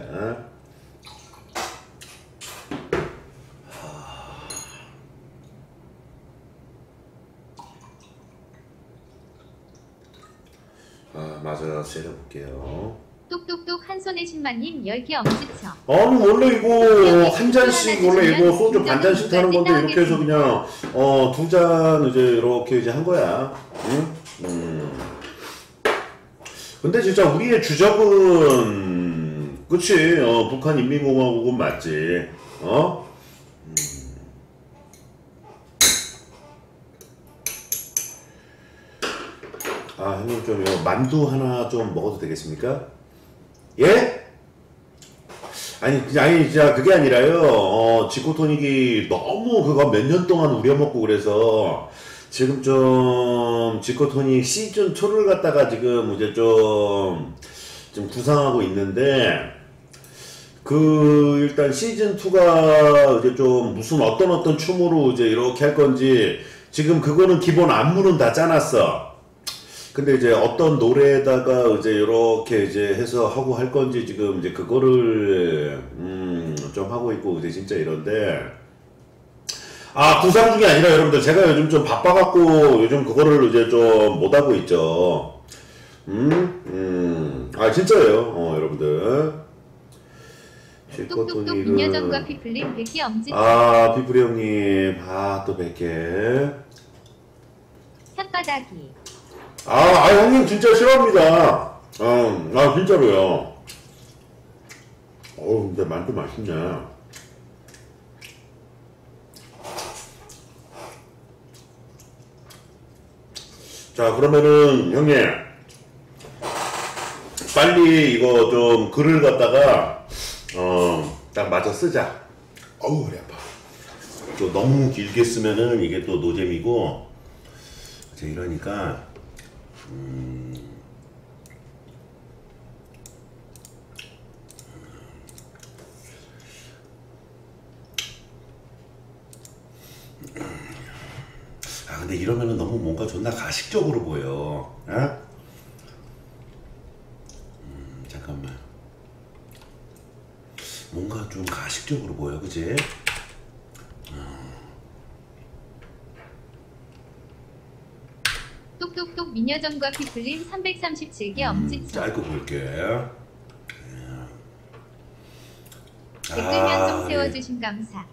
아, 맞아. 세려볼게요. 똑똑똑 한 손에 10만님 열기 엄지쳐. 아니 원래 이거 한 잔씩 원래 이거 소주 반 잔씩 타는 건데 이렇게 해서 그냥 어 두 잔 이제 이렇게 이제 한 거야. 응? 음. 근데 진짜 우리의 주적은 그치 어 북한 인민공화국은 맞지 어? 음. 아 형님 좀 이거 만두 하나 좀 먹어도 되겠습니까? 예? 아니, 아니, 진짜 그게 아니라요. 어, 지코토닉이 너무 그거 몇 년 동안 우려먹고 그래서 지금 좀 지코토닉 시즌 2를 갖다가 지금 이제 좀, 좀 구상하고 있는데 그 일단 시즌 2가 이제 좀 무슨 어떤 어떤 춤으로 이제 이렇게 할 건지 지금 그거는 기본 안무는 다 짜놨어. 근데 이제 어떤 노래에다가 이제 이렇게 이제 해서 하고 할 건지 지금 이제 그거를 음좀 하고 있고 이제 진짜 이런데 아 구상 중이 아니라 여러분들 제가 요즘 좀 바빠갖고 요즘 그거를 이제 좀 못 하고 있죠. 음, 음음아 진짜예요. 어 여러분들. 실컷토닉은- 미녀전과 피플림 백기 엄지쳐. 아 피프리 형님 아또 뵐게. 혓바닥이. 아, 아 형님 진짜 싫어합니다. 어, 아 진짜로요. 어우 근데 만두 맛있네. 자 그러면은 형님 빨리 이거 좀 글을 갖다가 어딱 맞아 쓰자. 어우 허리 아파. 또 너무 길게 쓰면은 이게 또 노잼이고 이제 이러니까 아 근데 이러면은 너무 뭔가 존나 가식적으로 보여. 에? 음, 잠깐만. 뭔가 좀 가식적으로 보여, 그지? 똑똑똑 미녀전과 피플림 337개 엄지쳐. 짧고 굵게. 댓글면 아, 좀 예. 세워주신 감사.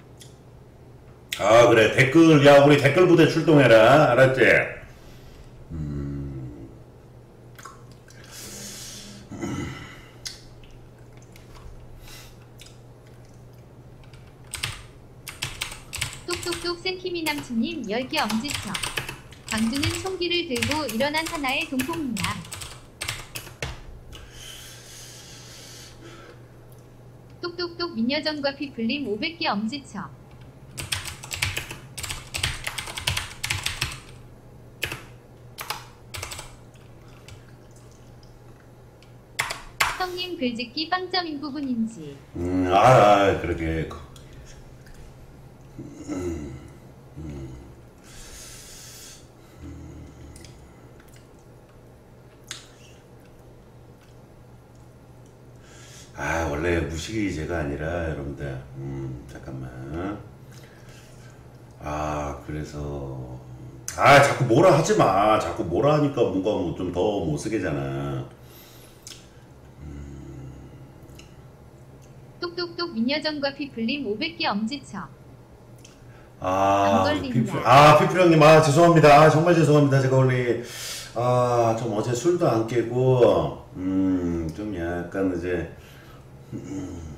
아 그래 댓글 야 우리 댓글 부대 출동해라 알았지? 똑똑똑 생키미 남친님 열기 엄지쳐. 광주는 총기를 들고 일어난 하나의 동폭남. 똑똑똑 미녀전과 피플림 500개 엄지쳐. 형님 글짓기 빵점인 부분인지. 음, 아, 아 그러게. 아 원래 무식이 제가 아니라 여러분들. 음 잠깐만. 아 그래서. 아 자꾸 뭐라 하지 마. 자꾸 뭐라 하니까 뭔가 뭐 좀 더 못쓰게잖아 미녀전과 피플림 500개 엄지쳐. 아. 피플, 아, 피플 형님, 아, 죄송합니다. 아, 정말 죄송합니다. 제가 원래, 아, 좀 어제 술도 안 깨고, 음, 좀 약간 이제, 음.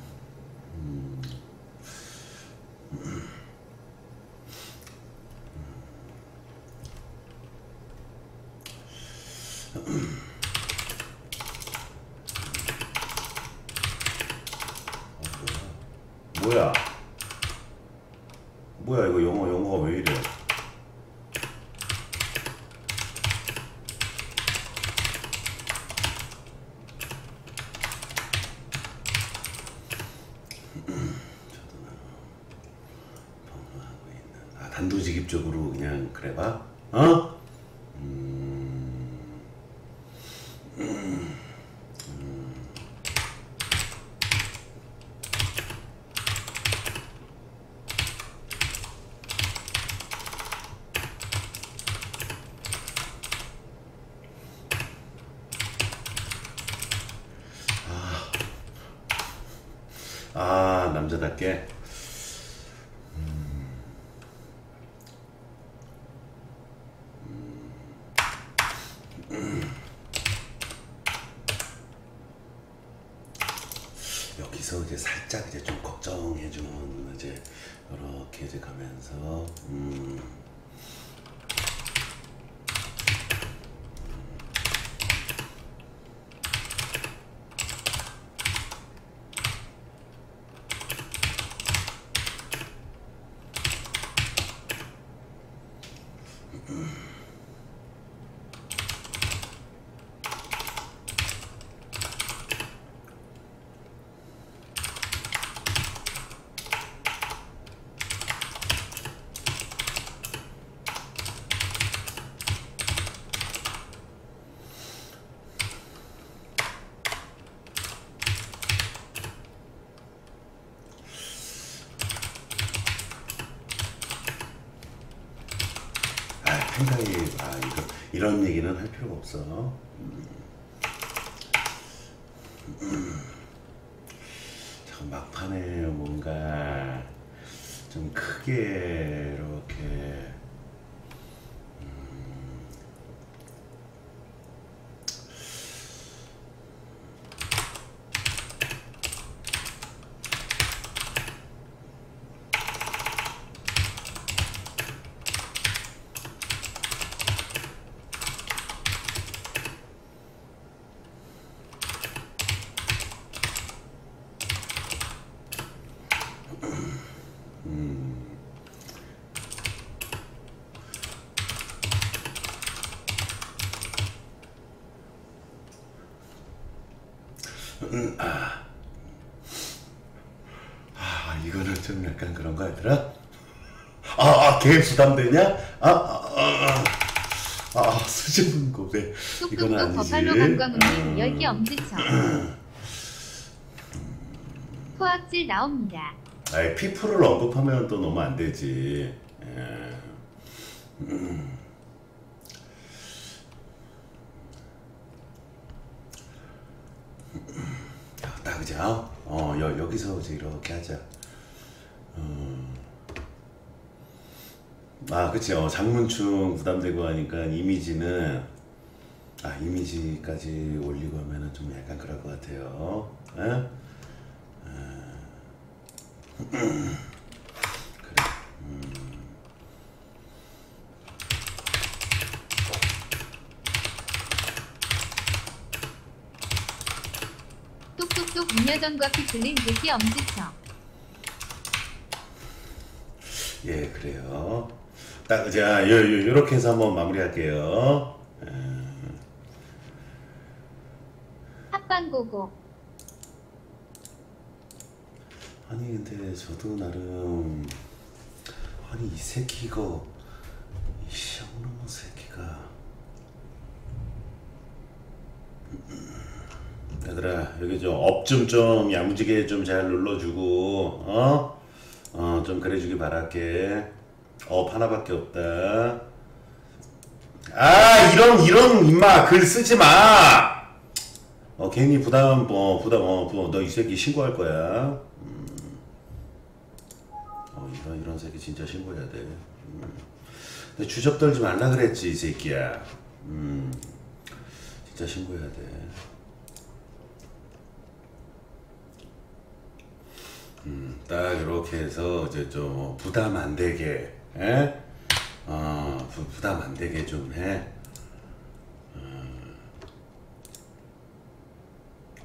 이런 얘기는 할 필요가 없어. 음. 음. 참 막판에 뭔가 좀 크게 이렇게 아 이거는 좀 약간 그런 거 얘들아? 계획 부담되냐? 아, 아, 아, 아, 아 수줍은 고백 이건 뚝뚝뚝 아니지. 버팔로 관광님 음. 열기 엄지척 토악질 나옵니다. 아이 피부를 언급하면 또 너무 안 되지. 예. 음. 이제 어, 어 여, 여기서 이제 이렇게 하자. 아, 그치. 어, 장문충 부담되고 하니까 이미지는 아 이미지까지 올리고 하면은 좀 약간 그럴 것 같아요. 예? 뚝뚝뚝 미녀전과 피틀린 열기 엄지척 예, 그래요. 딱, 자, 요, 요, 요렇게 해서 한번 마무리할게요. 합방고고 아니, 근데 저도 나름, 아니, 이 새끼 이거, 이 시험놈의 새끼가. 얘들아, 여기 좀 up 좀 좀 야무지게 좀 잘 눌러주고, 어? 어, 좀 그래주기 바랄게. up 하나밖에 없다. 아, 이런, 이런, 임마, 글 쓰지 마! 어, 괜히 부담, 뭐, 부담, 어, 너이 새끼 신고할 거야. 어, 이런 이런 새끼 진짜 신고해야 돼. 음. 근데 주접 떨지 말라 그랬지 이 새끼야. 음, 진짜 신고해야 돼. 음, 딱 이렇게 해서 이제 좀 부담 안 되게, 에? 어, 부, 부담 안 되게 좀 해. 음.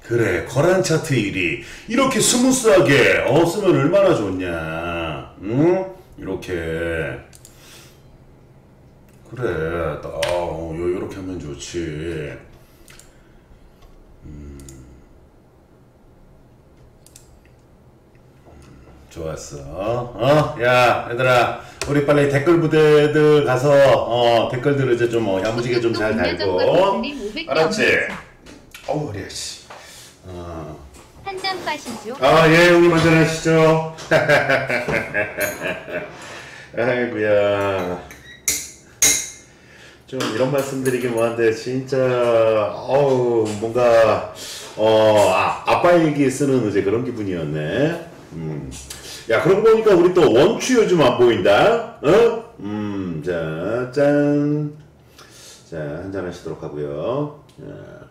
그래 거란 차트 1위 이렇게 스무스하게 어 쓰면 얼마나 좋냐 응? 이렇게 그래 딱 어, 요- 요렇게 하면 좋지 좋았어. 어? 야, 얘들아. 우리 빨리 댓글 부대들 가서, 어, 댓글들을 이제 좀, 어, 야무지게 좀 잘 달고. 알았지? 어우, 허리야, 씨. 어. 한잔 빠시죠. 아, 예, 형님 한잔 하시죠. 아이고야. 좀 이런 말씀 드리긴 뭐한데, 진짜, 어우, 뭔가, 어, 아, 아빠 얘기 쓰는 이제 그런 기분이었네. 음. 야, 그러고 보니까 우리 또 원추 요즘 안 보인다. 어? 음, 자, 짠. 자, 한 잔 하시도록 하고요. 자.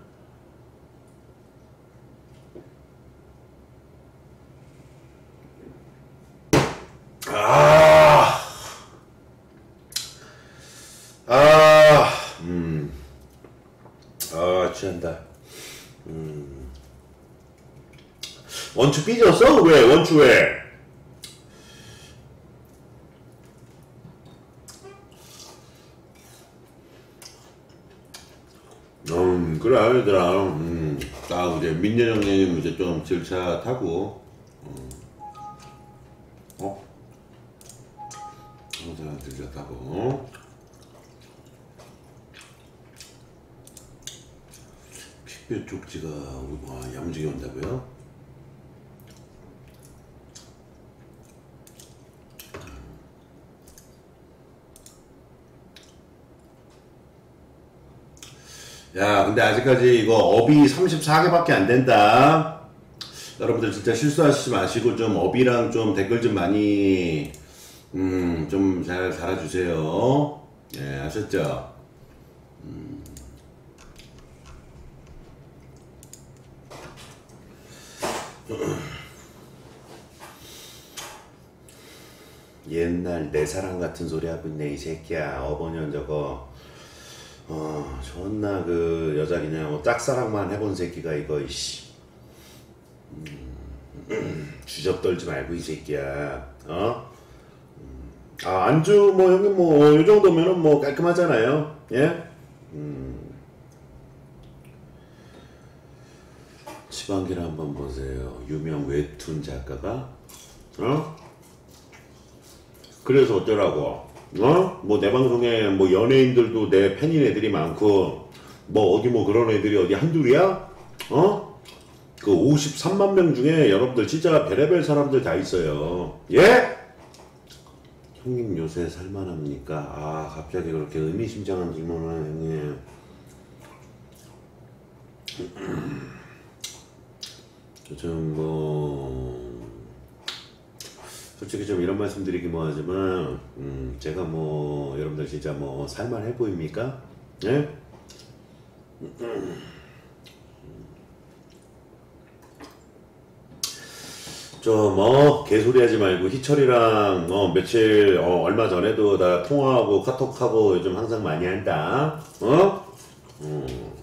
아, 아, 음, 아, 취한다. 음, 원추 삐졌어? 왜? 원추 왜? 음, 그래, 얘들아. 음, 딱 이제 민현 형님 이제 좀 질차 타고, 음. 어? 항상 들렸다고 핏뼈 쪽지가 와 야무지게 온다고요? 야 근데 아직까지 이거 업이 34개밖에 안 된다 여러분들 진짜 실수하시지 마시고 좀 업이랑 좀 댓글 좀 많이 음, 좀 잘 달아주세요. 예, 아셨죠? 음. 옛날 내 사랑 같은 소리 하고 있네 이 새끼야 어버년 저거 어 존나 그 여자 그냥 뭐 짝사랑만 해본 새끼가 이거 이씨 음, 주접 떨지 말고 이 새끼야 어? 아, 안주 뭐 형님 뭐이 정도면은 뭐 깔끔하잖아요. 예? 음. 지방기를 한번 보세요. 유명 웹툰 작가가 어? 그래서 어쩌라고? 어? 뭐 내 방송에 뭐 연예인들도 내 팬인 애들이 많고 뭐 어디 뭐 그런 애들이 어디 한둘이야? 어? 그 53만 명 중에 여러분들 진짜 별의별 사람들 다 있어요. 예? 형님 요새 살만합니까? 아 갑자기 그렇게 의미심장한 질문을 형님 요즘 뭐 솔직히 좀 이런 말씀드리기 뭐하지만 음 제가 뭐 여러분들 진짜 뭐 살만해 보입니까? 예? 좀어 개소리 하지 말고 희철이랑 어 며칠 어 얼마 전에도 다 통화하고 카톡하고 요즘 항상 많이 한다 어? 음.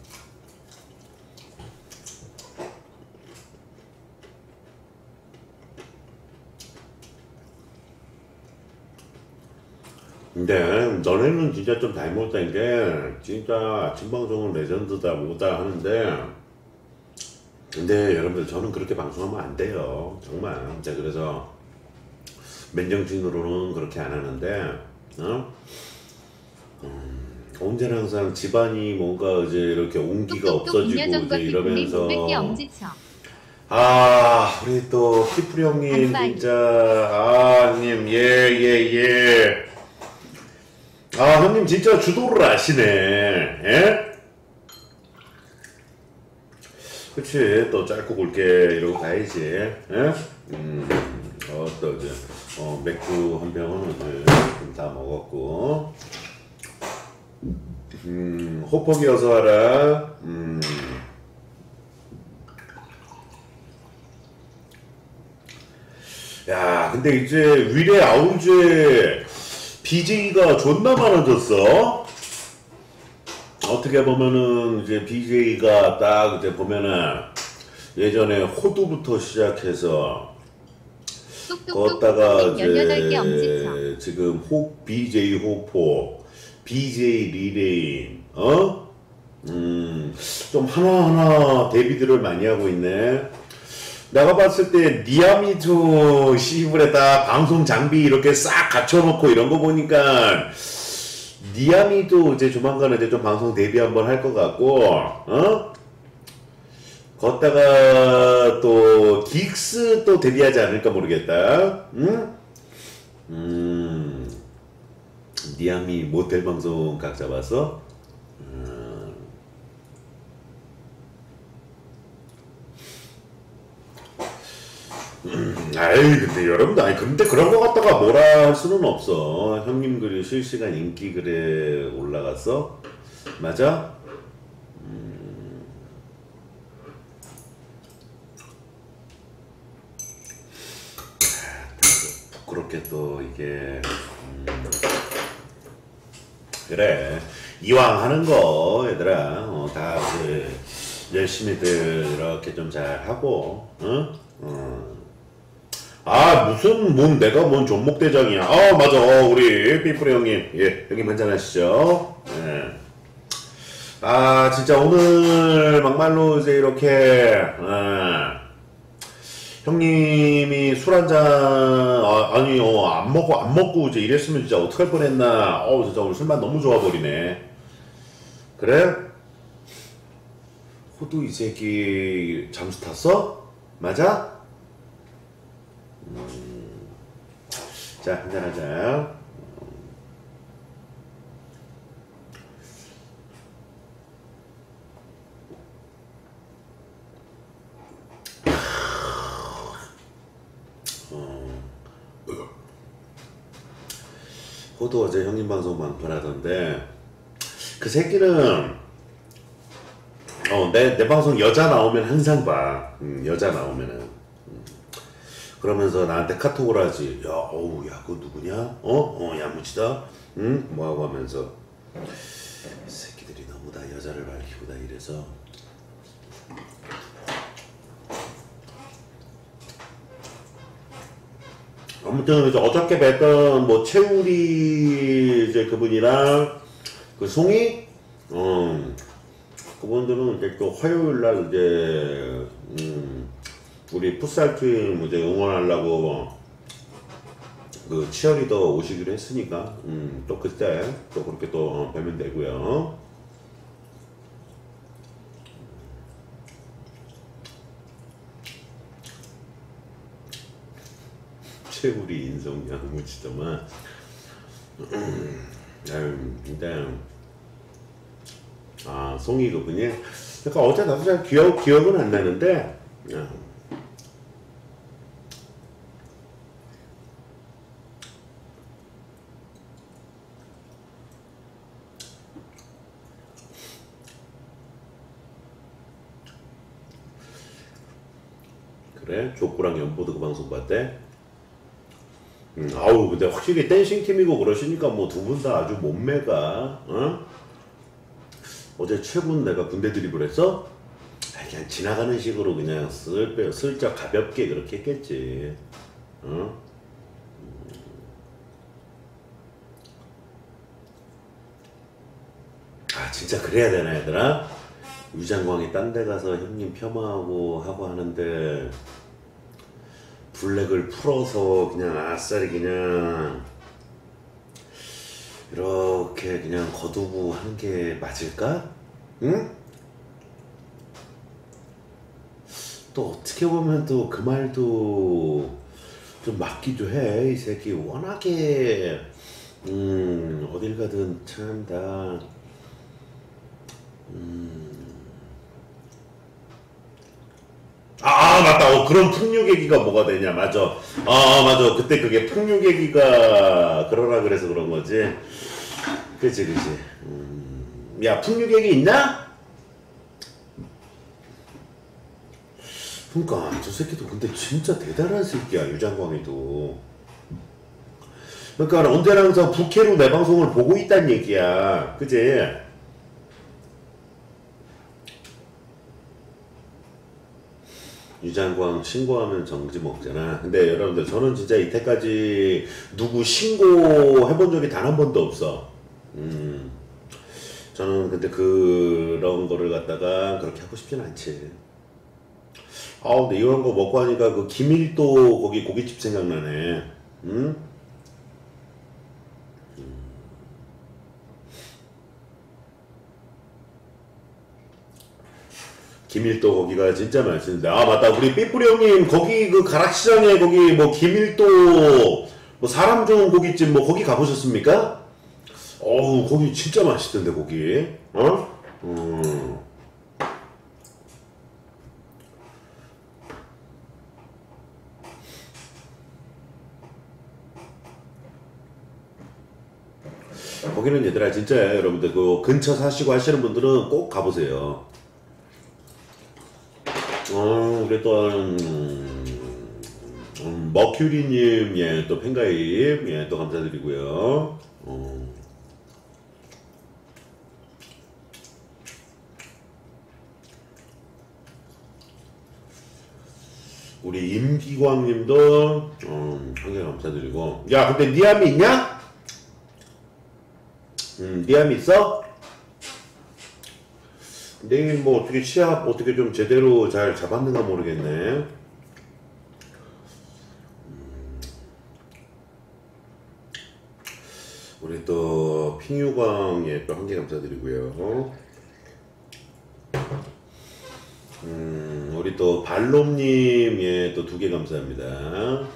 근데 너네는 진짜 좀 잘못된 게 진짜 아침 방송은 레전드다 뭐다 하는데 근데 여러분들 저는 그렇게 방송하면 안 돼요 정말 그래서 맨정신으로는 그렇게 안 하는데 어? 음, 언제나 항상 집안이 뭔가 이제 이렇게 온기가 없어지고 이제 피플님 500개 이러면서. 아 우리 또 피프리 형님. 진짜 아 형님 예 예 예. 아 형님 진짜 주도를 아시네 예? 그치 또 짧고 굵게 이러고 가야지 예? 음, 어, 또 이제 어, 맥주 한 병은 오늘 좀다 먹었고 음, 호폭이 어서 와라 음. 야, 근데 이제 위례 아우즈에 BJ가 존나 많아졌어. 어떻게 보면은 이제 BJ가 딱 이제 보면은 예전에 호두부터 시작해서 걷다가 님 18개 엄지척. 이제 지금 호 BJ 호포, BJ 리레인, 어? 음, 좀 하나하나 데뷔들을 많이 하고 있네. 내가 봤을 때 니아미도 시불에다 방송 장비 이렇게 싹 갖춰놓고 이런 거 보니까 니아미도 이제 조만간 이제 좀 방송 데뷔 한번 할 것 같고, 어? 걷다가 또 긱스 또 데뷔하지 않을까 모르겠다. 응? 음, 니아미 모텔 방송 각 잡아서. 음, 아이 근데 여러분들 아니 근데 그런 거 갖다가 뭐라 할 수는 없어 형님 글이 실시간 인기 글에 올라갔어 맞아? 부끄럽게 또 이게 음, 그래 이왕 하는 거 얘들아 어, 다 그, 열심히들 이렇게 좀 잘 하고 응? 어. 아 무슨 뭔 내가 뭔 존목대장이야. 아 맞아. 어, 우리 삐프리 형님. 예 형님 한잔 하시죠. 예. 아 진짜 오늘 막말로 이제 이렇게 아, 형님이 술 한잔 아, 아니 어, 안 먹고 안 먹고 이제 이랬으면 진짜 어떡할 뻔했나. 어 진짜 오늘 술맛 너무 좋아 버리네. 그래? 호두 이 새끼 잠수 탔어? 맞아 음. 자 한잔 하자 호두 어제 형님 방송 방편하던데 그 새끼는 어 내 내 방송 여자 나오면 항상 봐 음, 여자 나오면은 음. 그러면서 나한테 카톡을 하지. 야 어우 야 그거 누구냐? 어 어 야무지다. 응? 뭐하고 하면서. 이 새끼들이 너무 다 여자를 밝히고 다 이래서. 아무튼 이제 어저께 뵀던 뭐 채우리 이제 그분이랑 그 송이? 음 그분들은 이제 또 화요일 날 이제 음 우리 풋살 팀 이제 응원하려고 그 치어리더 오시기로 했으니까 음 또 그때 또 그렇게 또 뵈면 되고요. 최우리 인성 야무지더만 아유 근데 아 송이 그분이 그러니까 어제 나도 잘 기억 기억은 안 나는데 아, 그래 족구랑 연보드 그 방송 봤대 음, 아우 근데 확실히 댄싱 팀이고 그러시니까 뭐 두 분 다 아주 몸매가 어? 어제 최군 내가 군대 드립을 했어? 아, 그냥 지나가는 식으로 그냥 슬, 슬쩍 가볍게 그렇게 했겠지 어? 아 진짜 그래야 되나 얘들아? 유장광이 딴 데 가서 형님 폄하하고 하고 하는데 블랙을 풀어서 그냥 아싸리 그냥 이렇게 그냥 거두고 하는 게 맞을까? 응? 또 어떻게 보면 또 그 말도 좀 맞기도 해. 이 새끼 워낙에 음 어딜 가든 참다 아, 아, 맞다. 어, 그런 풍류계기가 뭐가 되냐. 맞아. 아, 맞아. 그때 그게 풍류계기가 그러라 그래서 그런 거지. 그치, 그치. 음, 야, 풍류계기 있나? 그니까, 저 새끼도 근데 진짜 대단한 새끼야, 유장광이도. 그러니까 언제나 항상 부캐로 내 방송을 보고 있단 얘기야. 그지? 유장광 신고하면 정지 먹잖아. 근데 여러분들 저는 진짜 이때까지 누구 신고해본 적이 단 한 번도 없어. 음. 저는 근데 그런 거를 갖다가 그렇게 하고 싶진 않지. 아 근데 이런 거 먹고 하니까 그 김일도 거기 고깃집 생각나네. 응? 김일도 거기가 진짜 맛있는데 아 맞다 우리 삐뿌리 형님 거기 그 가락시장에 거기 뭐 김일도 뭐 사람 좋은 고깃집 뭐 거기 가보셨습니까? 어우 거기 진짜 맛있던데 거기 어? 음. 거기는 얘들아 진짜 여러분들 그 근처 사시고 하시는 분들은 꼭 가보세요. 어, 또, 음, 음, 머큐리님, 예, 또 팬가입, 예, 또 감사드리고요. 어. 우리 임기광님도, 음, 한개 감사드리고. 야, 근데 니암이 있냐? 음, 니암이 있어? 내일 뭐 어떻게 시합 어떻게 좀 제대로 잘 잡았는가 모르겠네. 음. 우리 또 핑유광에 또 한 개 감사드리고요. 음, 우리 또 발롬님 예 또 두 개 감사합니다.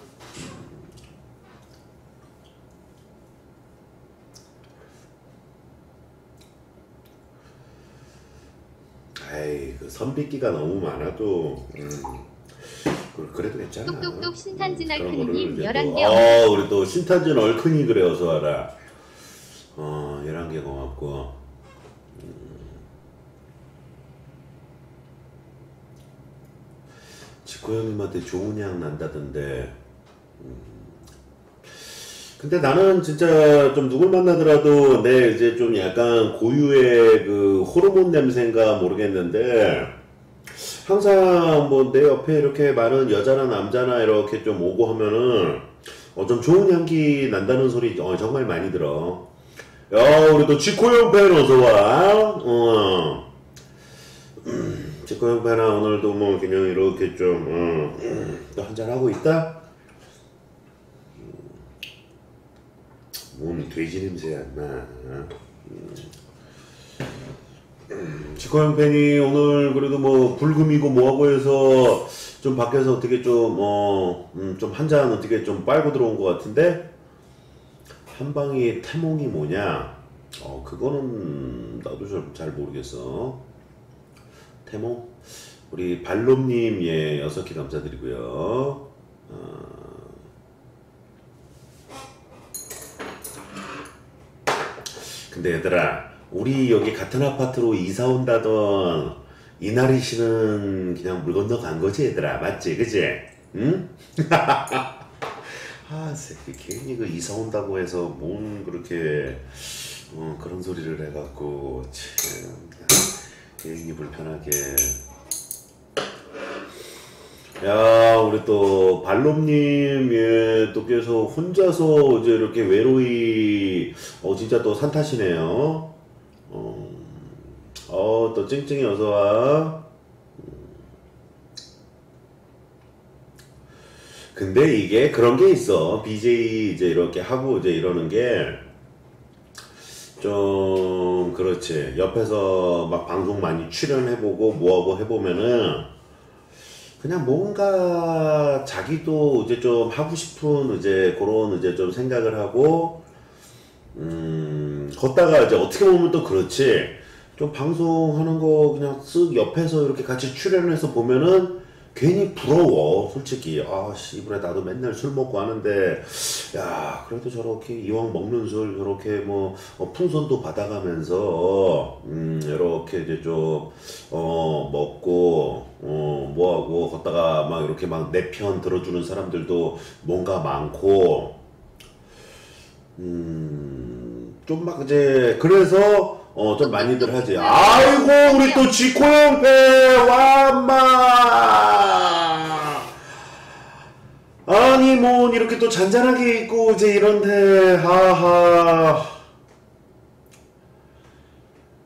아이 그 선비기가 너무 많아도 음, 그- 그래도 괜찮아. 똑똑똑 신탄진 음, 이제 11개 또, 어 우리 또 신탄진 얼큰이 그래 어서 와라. 어 11개 고맙고. 음. 지코 형님한테 좋은 향 난다던데. 음. 근데 나는 진짜 좀 누굴 만나더라도 내 이제 좀 약간 고유의 그 호르몬 냄새인가 모르겠는데 항상 뭐 내 옆에 이렇게 많은 여자나 남자나 이렇게 좀 오고 하면은 어 좀 좋은 향기 난다는 소리 어 정말 많이 들어. 야 우리 또 지코 형 팬 어서 와. 어. 음, 지코 형 팬아 오늘도 뭐 그냥 이렇게 좀 어, 음, 또 한잔 하고 있다. 몸 돼지 냄새 안 나. 음, 지코형 팬이 오늘 그래도 뭐 불금이고 뭐하고 해서 좀 밖에서 어떻게 좀 어 좀 한잔 어떻게 좀 빨고 들어온 것 같은데 한방이 태몽이 뭐냐? 어 그거는 나도 좀 잘 모르겠어. 태몽 우리 발롬님 예 여섯 개 감사드리고요. 어, 근데 얘들아 우리 여기 같은 아파트로 이사 온다던 이나리 씨는 그냥 물 건너 간 거지 얘들아 맞지 그지? 응? 아 새끼 괜히 그 이사 온다고 해서 뭔 그렇게 어, 그런 소리를 해갖고 참 괜히 불편하게 야, 우리 또 발롬님, 예, 또 계속 혼자서 이제 이렇게 외로이, 어, 진짜 또 산타시네요. 어, 어, 또 찡찡이 어서와. 근데 이게 그런 게 있어. BJ 이제 이렇게 하고 이제 이러는 게, 좀, 그렇지. 옆에서 막 방송 많이 출연해보고 뭐하고 해보면은, 그냥 뭔가 자기도 이제 좀 하고 싶은 이제 그런 이제 좀 생각을 하고 음 걷다가 이제 어떻게 보면 또 그렇지. 좀 방송하는 거 그냥 쓱 옆에서 이렇게 같이 출연해서 보면은 괜히 부러워 솔직히. 아 씨부래 나도 맨날 술 먹고 하는데. 야 그래도 저렇게 이왕 먹는 술 저렇게 뭐 어, 풍선도 받아가면서 음 이렇게 이제 좀 어 먹고 어 뭐하고 걷다가 막 이렇게 막 내 편 들어주는 사람들도 뭔가 많고. 음 좀 막 이제 그래서 어, 좀 많이들 하지. 아이고, 우리 또 지코 형패, 와마! 아니, 뭐, 이렇게 또 잔잔하게 있고, 이제 이런데, 하하.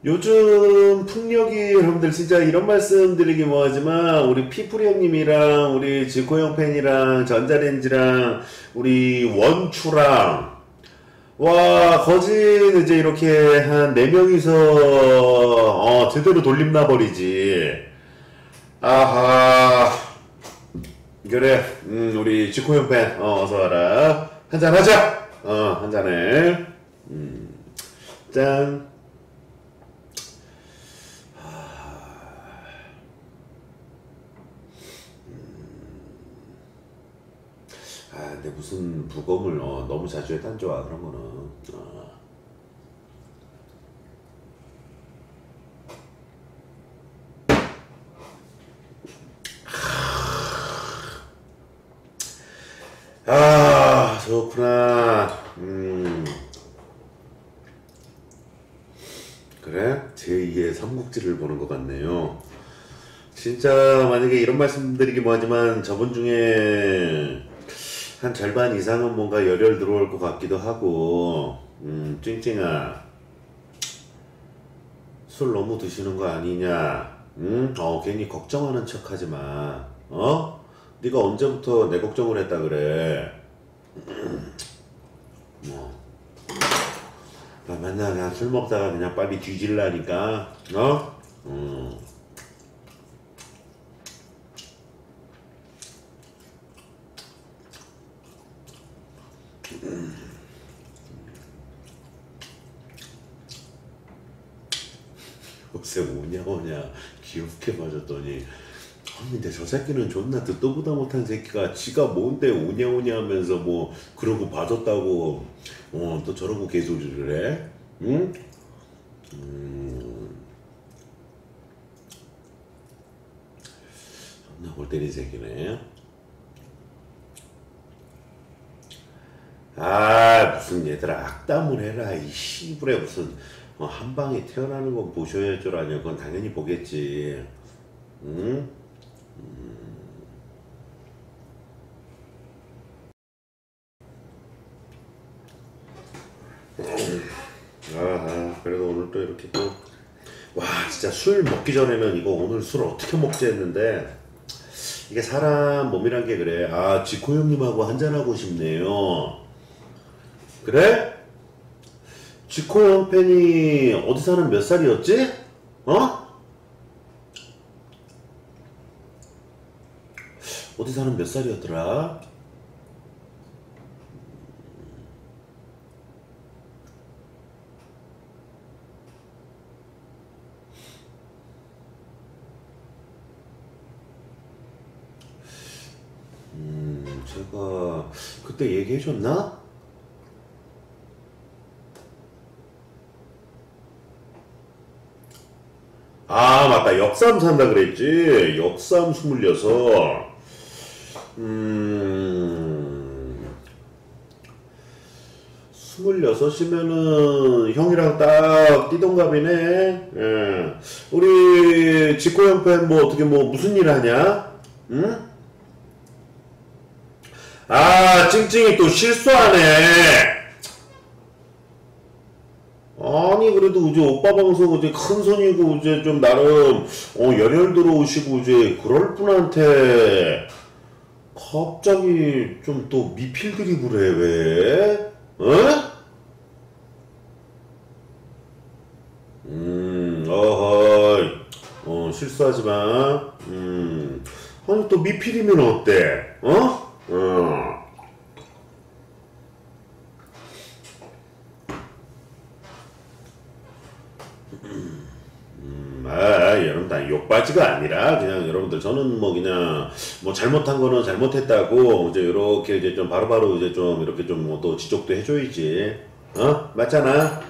요즘 풍력이 여러분들 진짜 이런 말씀 드리기 뭐하지만 우리 피프리 형님이랑 우리 지코 형 팬이랑 전자레인지랑 우리 원추랑 와 거진 이제 이렇게 한 네명이서 어 제대로 돌림 나 버리지. 아하. 그래 음 우리 지코 형 팬 어 어서 와라. 한잔 하자. 어 한잔해. 음짠 아, 근데 무슨 부검을 어, 너무 자주 안 좋아 그런 거는. 어. 아, 좋구나. 음. 그래? 제2의 삼국지를 보는 것 같네요. 진짜 만약에 이런 말씀드리기 뭐하지만 저번 중에 한 절반 이상은 뭔가 열혈 들어올 것 같기도 하고 음 찡찡아 술 너무 드시는 거 아니냐 응? 어 괜히 걱정하는 척 하지 마 어? 네가 언제부터 내 걱정을 했다 그래 뭐 아, 맨날 그냥 술 먹다가 그냥 빨리 뒤질라니까 어? 음. 요새 오냐 오냐 귀엽게 맞았더니 아니 근데 저 새끼는 존나 듣도 보다 못한 새끼가 지가 뭔데 오냐 오냐 하면서 뭐 그러고 봐줬다고 어 또 저러고 개소리를 해? 응? 음. 존나 골 때린 새끼네 아 무슨 얘들아 악담을 해라. 이 씨부레 무슨 어, 한 방에 태어나는 건 보셔야 줄 아냐 그건 당연히 보겠지. 응? 아 그래도 오늘 또 이렇게 또 와 진짜 술 먹기 전에는 이거 오늘 술 어떻게 먹지 했는데 이게 사람 몸이란 게 그래. 아 지코 형님하고 한잔하고 싶네요 그래? 지코 형 팬이 어디 사는 몇 살이었지? 어? 어디 사는 몇 살이었더라? 음, 제가 그때 얘기해 줬나? 아, 맞다. 역삼 산다 그랬지. 역삼 스물여섯. 음, 스물여섯이면은 형이랑 딱 띠동갑이네. 예. 우리 직고 형팬 뭐 어떻게 뭐 무슨 일 하냐? 응? 아, 찡찡이 또 실수하네. 아니 그래도 이제 오빠 방송 이제 큰 손이고 이제 좀 나름 어 열혈 들어오시고 이제 그럴 분한테 갑자기 좀 또 미필 드립을 해 왜? 어? 음, 어허이, 어 실수하지 마. 음, 아니 또 미필이면 어때? 어? 어. 여러분 다 욕바지가 아니라 그냥 여러분들 저는 뭐 그냥 뭐 잘못한 거는 잘못했다고 이제 이렇게 이제 좀 바로바로 이제 좀 이렇게 좀 뭐 또 지적도 해줘야지. 어? 맞잖아.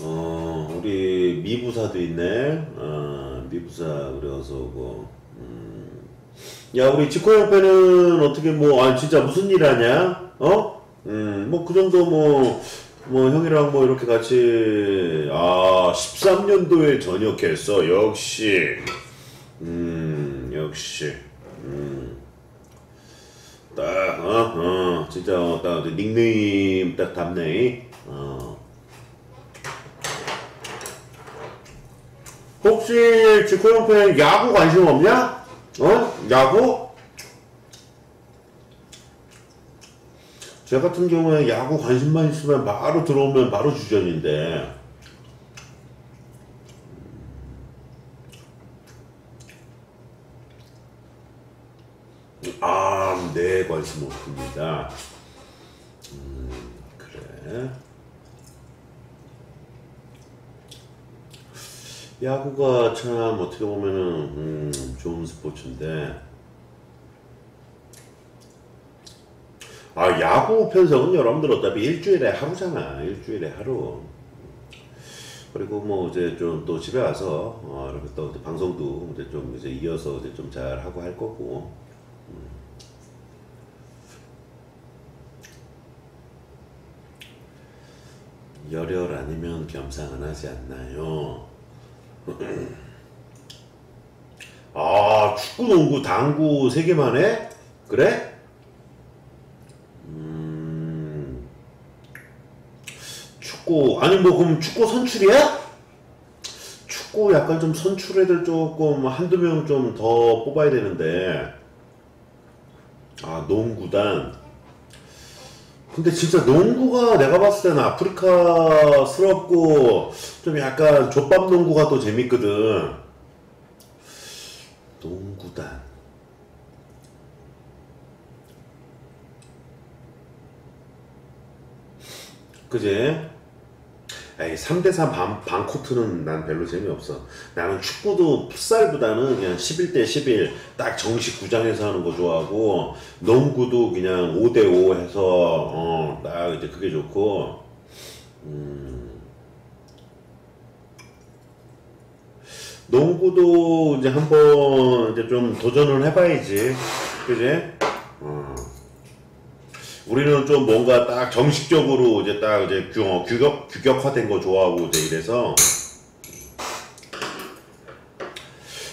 어, 우리 미부사도 있네. 어, 미부 무사 그래 어서 오고 음. 야 우리 형패는 어떻게 뭐 아 진짜 무슨 일 하냐 어? 음뭐 그 정도 뭐뭐 형이랑 뭐 이렇게 같이 아 13년도에 전역했어 역시 음 역시 딱, 어, 어, 진짜, 어, 딱, 닉네임 딱 답네. 어. 혹시 형팬 야구 관심 없냐? 어? 야구? 제 같은 경우에 야구 관심만 있으면 바로 들어오면 바로 주전인데. 아, 네, 관심 없습니다. 음, 그래. 야구가 참 어떻게 보면은 음, 좋은 스포츠인데. 아 야구 편성은 여러분들 어차피 일주일에 하루잖아. 일주일에 하루. 그리고 뭐 이제 좀 또 집에 와서 어, 이렇게 또 방송도 이제 좀 이제 이어서 이제 좀 잘 하고 할 거고. 열혈 아니면 겸상은 하지 않나요? 아 축구, 농구, 당구 세 개만 해? 그래? 음, 축구 아니 뭐 그럼 축구 선출이야? 축구 약간 좀 선출 애들 조금 한두 명 좀 더 뽑아야 되는데 아 농구단 근데 진짜 농구가 내가 봤을 때는 아프리카스럽고 좀 약간 족밥 농구가 더 재밌거든. 농구단. 그지? 에이, 3대3 반, 반 코트는 난 별로 재미없어. 나는 축구도 풋살보다는 그냥 11대 11, 딱 정식 구장에서 하는 거 좋아하고, 농구도 그냥 5대5 해서, 어, 딱 이제 그게 좋고, 음. 농구도 이제 한번 이제 좀 도전을 해봐야지. 그지? 어. 우리는 좀 뭔가 딱 정식적으로 이제 딱 이제 규, 어, 규격, 규격화된 거 좋아하고 이제 이래서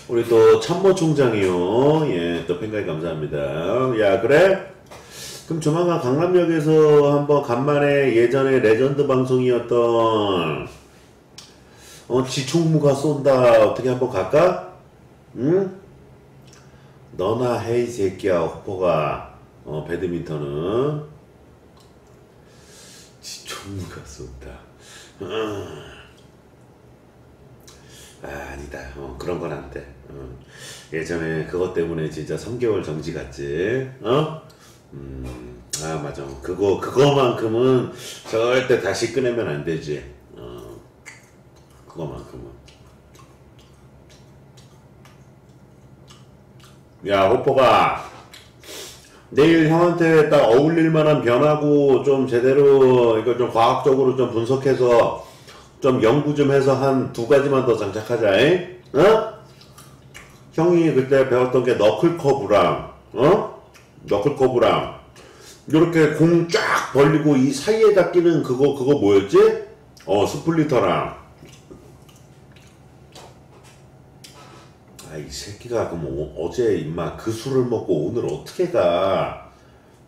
우리 또 참모 총장이요. 예, 또 팬가이 감사합니다. 야, 그래? 그럼 조만간 강남역에서 한번 간만에 예전에 레전드 방송이었던 어, 지총무가 쏜다. 어떻게 한번 갈까? 응? 너나 해, 이 새끼야, 호포가. 어, 배드민턴은. 지총무가 쏜다. 음. 아, 아니다. 어, 그런 건 안 돼. 어. 예전에 그것 때문에 진짜 3개월 정지 갔지. 어? 음, 아, 맞아. 그거, 그거만큼은 절대 다시 꺼내면 안 되지. 어. 그거만큼은. 야, 호포가 내일 형한테 딱 어울릴 만한 변하고 좀 제대로 이거 좀 과학적으로 좀 분석해서 좀 연구 좀 해서 한 두 가지만 더 장착하자, 잉? 어? 형이 그때 배웠던 게 너클 커브랑, 어? 너클 커브랑, 이렇게 공 쫙 벌리고 이 사이에다 끼는 그거, 그거 뭐였지? 어, splitter랑. 아, 이 새끼가 그럼 어- 어제 임마 그 술을 먹고 오늘 어떻게 가?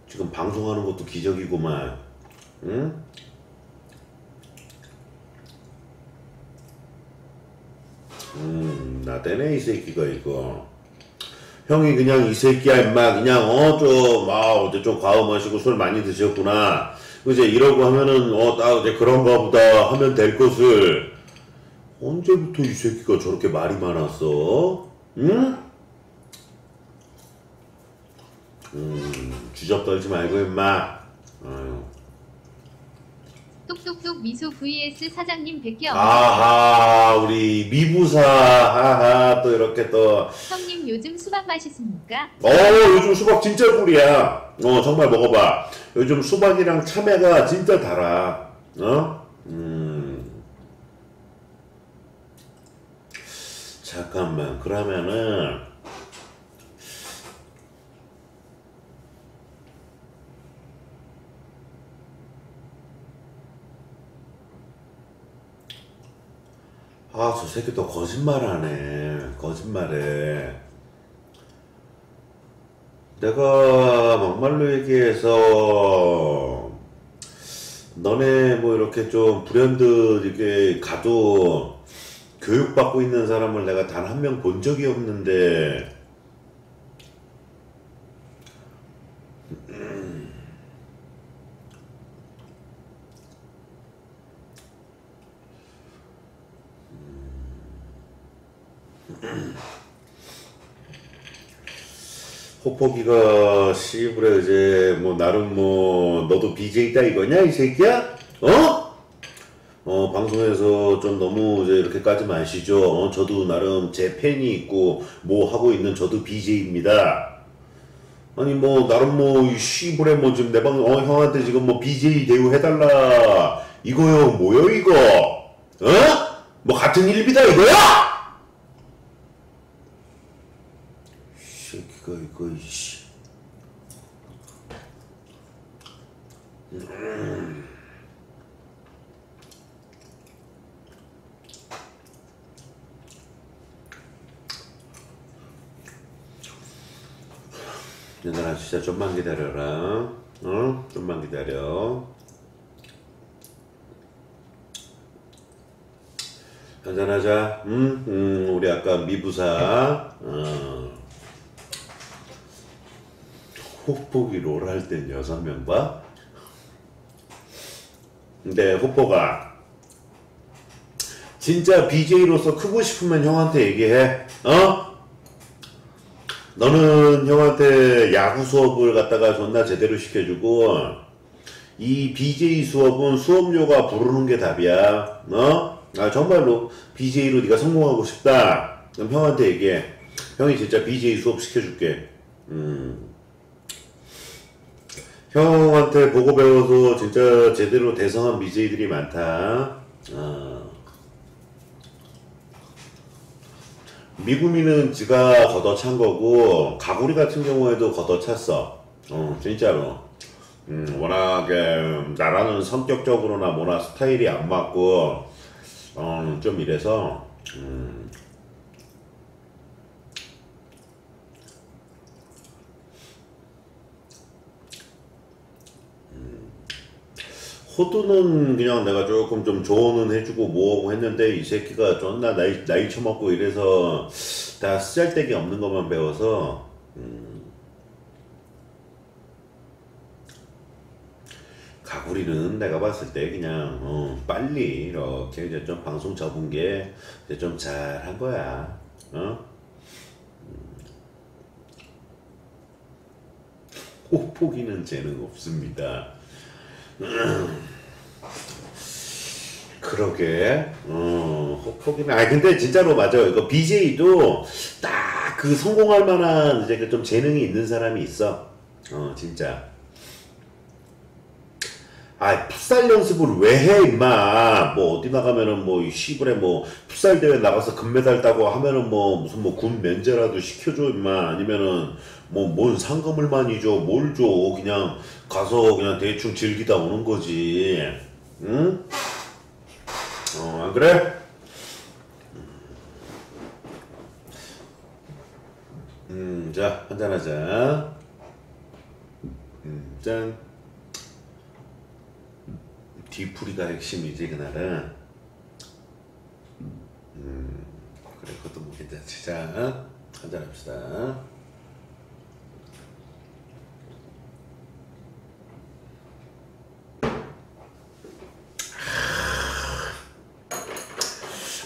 지금 방송하는 것도 기적이구만. 응? 음, 나대네 이 새끼가 이거. 형이 그냥 이 새끼야 임마 그냥 어좀아 어제 좀 과음하시고 술 많이 드셨구나. 이제 이러고 하면은 어딱 이제 그런가 보다 하면 될 것을 언제부터 이 새끼가 저렇게 말이 많았어? 응? 음, 주접 떨지 말고 임마. 아유. 똑똑똑 미소 vs 사장님 100개 엄지 아하 우리 미부사 하하 또 이렇게 또 형님 요즘 수박 맛있습니까? 어, 요즘 수박 진짜 꿀이야. 어, 정말 먹어봐. 요즘 수박이랑 참외가 진짜 달아. 어? 음. 잠깐만. 그러면은 아 저 새끼 또 거짓말하네. 거짓말해. 내가 막말로 얘기해서 너네 뭐 이렇게 좀 브랜드 이렇게 가도 교육받고 있는 사람을 내가 단 한 명 본 적이 없는데 호포기가 씨부레 이제 뭐 나름 뭐 너도 BJ다 이거냐 이 새끼야? 어? 어 방송에서 좀 너무 이제 이렇게까지 마시죠. 어, 저도 나름 제 팬이 있고 뭐 하고 있는 저도 BJ입니다. 아니 뭐 나름 뭐이 씨부레 뭐 지금 내 방 어 형한테 지금 뭐 BJ 대우 해달라 이거요 뭐요 이거? 어? 뭐 같은 일비다 이거야? 새끼가 이거 진짜 좀만 기다려라. 어? 좀만 기다려. 한잔하자. 응? 음, 우리 아까 미부사. 어. 호폭이 롤 할 땐 여섯 명 봐? 근데 호포가 진짜 BJ로서 크고 싶으면 형한테 얘기해. 어? 너는 형한테 야구 수업을 갖다가 존나 제대로 시켜주고 이 BJ 수업은 수업료가 부르는 게 답이야. 어? 아 정말로 BJ로 네가 성공하고 싶다. 그럼 형한테 얘기해. 형이 진짜 BJ 수업 시켜줄게. 음. 형한테 보고 배워서 진짜 제대로 대성한 BJ들이 많다. 어. 미구미는 지가 걷어찬 거고 가구리 같은 경우에도 걷어찼어. 어 진짜로. 음, 워낙에 나라는 성격적으로나 뭐나 스타일이 안 맞고 어, 좀 이래서 음, 호두는 그냥 내가 조금 좀 조언은 해주고 뭐하고 했는데 이 새끼가 존나 나이, 나이 처먹고 이래서 다 쓰잘데기 없는 것만 배워서 음, 가구리는 내가 봤을 때 그냥 어, 빨리 이렇게 이제 좀 방송 접은 게 좀 잘한 거야 어? 호포기는 재능 없습니다. 그러게. 어, 호폭이면. 아, 근데 진짜로 맞아. 이거 BJ도 딱 그 성공할 만한 이제 그좀 재능이 있는 사람이 있어. 어, 진짜. 아, 풋살 연습을 왜 해, 임마. 뭐, 어디 나가면은 뭐, 이 시골에 뭐, 풋살 대회 나가서 금메달 따고 하면은 뭐, 무슨 뭐, 군 면제라도 시켜줘, 임마. 아니면은, 뭐, 뭔 상금을 많이 줘, 뭘 줘. 그냥 가서 그냥 대충 즐기다 오는 거지. 응? 어, 안 그래? 음, 자, 한잔하자. 음, 짠. 뒤풀이가 핵심이지, 그날은. 음, 그래, 그것도 뭐 괜찮지. 자, 한잔합시다.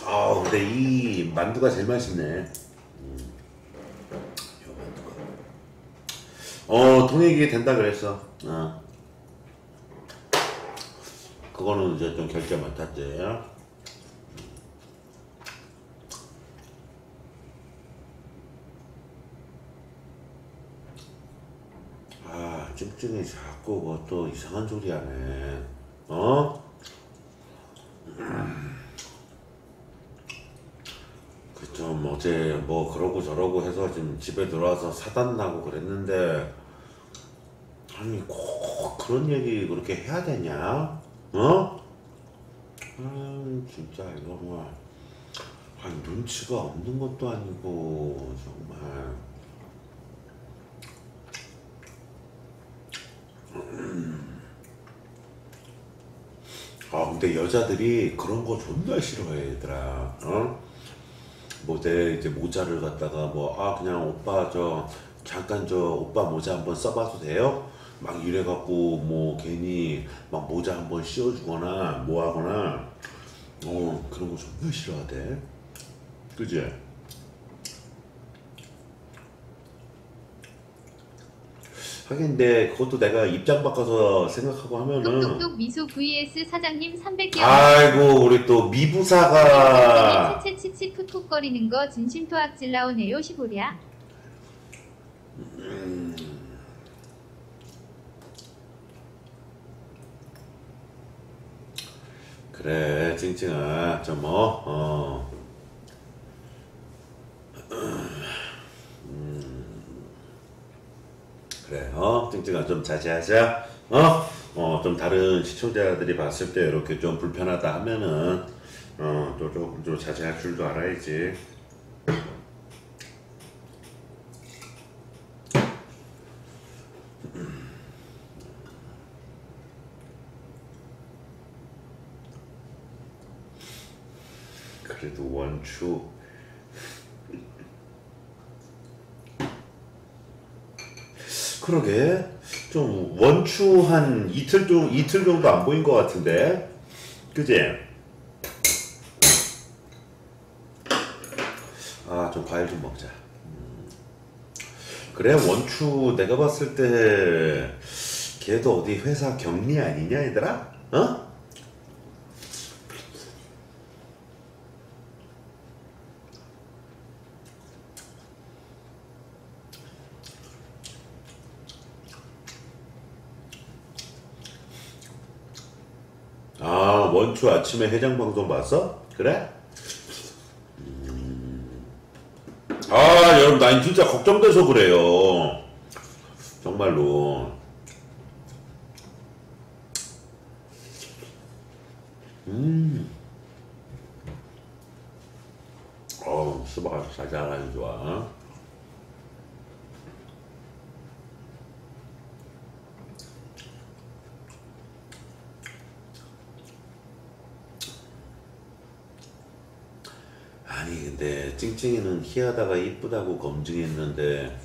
아, 근데 이 만두가 제일 맛있네. 음. 어, 통역이 된다 그랬어. 어. 그거는 이제 좀 결제 맡았지. 아, 찡찡이 자꾸 그것도 이상한 소리 하네. 어? 그좀 뭐 어제 뭐 그러고 저러고 해서 지금 집에 들어와서 사단 나고 그랬는데 아니 꼭 그런 얘기 그렇게 해야 되냐? 어? 아 진짜 이거 뭐 아니 눈치가 없는 것도 아니고 정말 아 근데 여자들이 그런 거 존나 싫어해 얘들아 어? 뭐 내 이제 모자를 갖다가 뭐 아 그냥 오빠 저 잠깐 저 오빠 모자 한번 써봐도 돼요? 막 이래갖고 뭐 괜히 막 모자 한번 씌워주거나 뭐 하거나 어 그런 거 존나 싫어하대 그지? 하긴 근데 그것도 내가 입장 바꿔서 생각하고 하면은 똑똑똑 미소 vs 사장님 300개 아이고 우리 또 미부사가 채채치치 툭툭거리는 거 진심 토악질 나오네요 시보랴 그래 찡찡아 좀뭐 어. 그래 어 찡찡아 좀 자제하자. 어 어 좀 다른 시청자들이 봤을 때 이렇게 좀 불편하다 하면은 어또 조금 좀 자제할 줄도 알아야지. 그래도 원추 그러게 좀 원추 한 이틀 좀 이틀 정도 안 보인 것 같은데 그지? 아 좀 과일 좀 먹자 음. 그래 원추 내가 봤을 때 걔도 어디 회사 격리 아니냐 얘들아? 어? 아 원추 아침에 해장 방송 봤어? 그래? 음. 아 여러분 난 진짜 걱정돼서 그래요 정말로 음 어우 수박 아주 자잘하니 좋아 근데 찡찡이는 희하다가 이쁘다고 검증했는데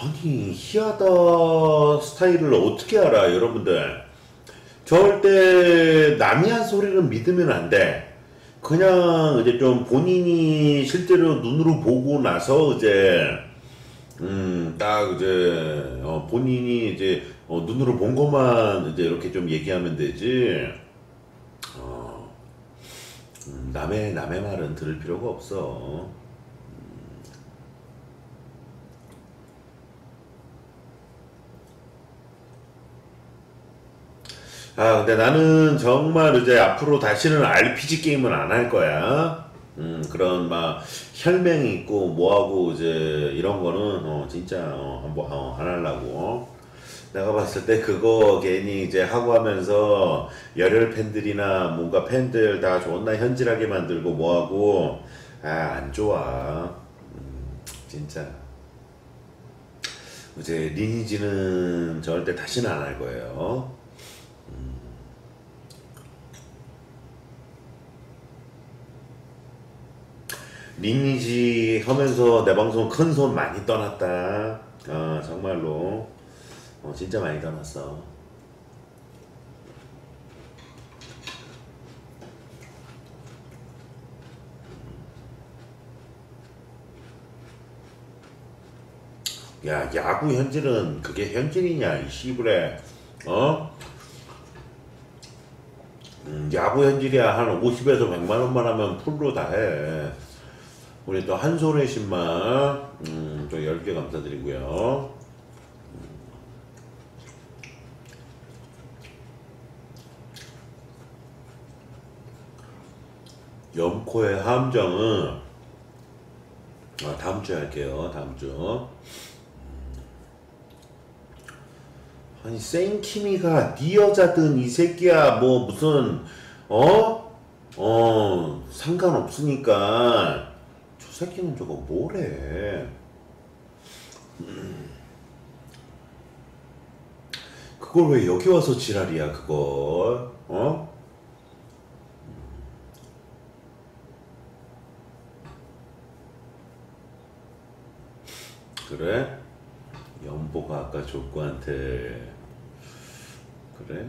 아니 희하다 스타일을 어떻게 알아 여러분들? 절대 남이 한 소리는 믿으면 안돼. 그냥 이제 좀 본인이 실제로 눈으로 보고 나서 이제 음 딱 이제 어, 본인이 이제 어, 눈으로 본 것만 이제 이렇게 좀 얘기하면 되지. 어, 음, 남의 남의 말은 들을 필요가 없어. 아, 근데 나는 정말 이제 앞으로 다시는 RPG 게임은 안 할 거야. 음, 그런 막 혈맹이 있고 뭐하고 이제 이런 거는 어, 진짜 어, 뭐, 어, 안 하려고. 내가 봤을 때 그거 괜히 이제 하고 하면서 열혈 팬들이나 뭔가 팬들 다 존나 현질하게 만들고 뭐하고 아 안 좋아. 음, 진짜. 이제 리니지는 절대 다시는 안 할 거예요. 음. 리니지 하면서 내 방송 큰 손 많이 떠났다. 아 정말로 어, 진짜 많이 떠났어. 야, 야구 현질은 그게 현질이냐, 이 씨부레. 어? 음, 야구 현질이야. 한 50에서 100만 원만 하면 풀로 다 해. 우리 또 한솔의 신만, 음, 또 10개 감사드리고요. 염코의 함정은 아, 다음 주에 할게요. 다음 주. 아니 생키미가 네 여자든 이 새끼야 뭐 무슨 어? 어 상관없으니까 저 새끼는 저거 뭐래 음. 그걸 왜 여기 와서 지랄이야 그걸 어? 그래? 연보가 아까 족구한테 그래?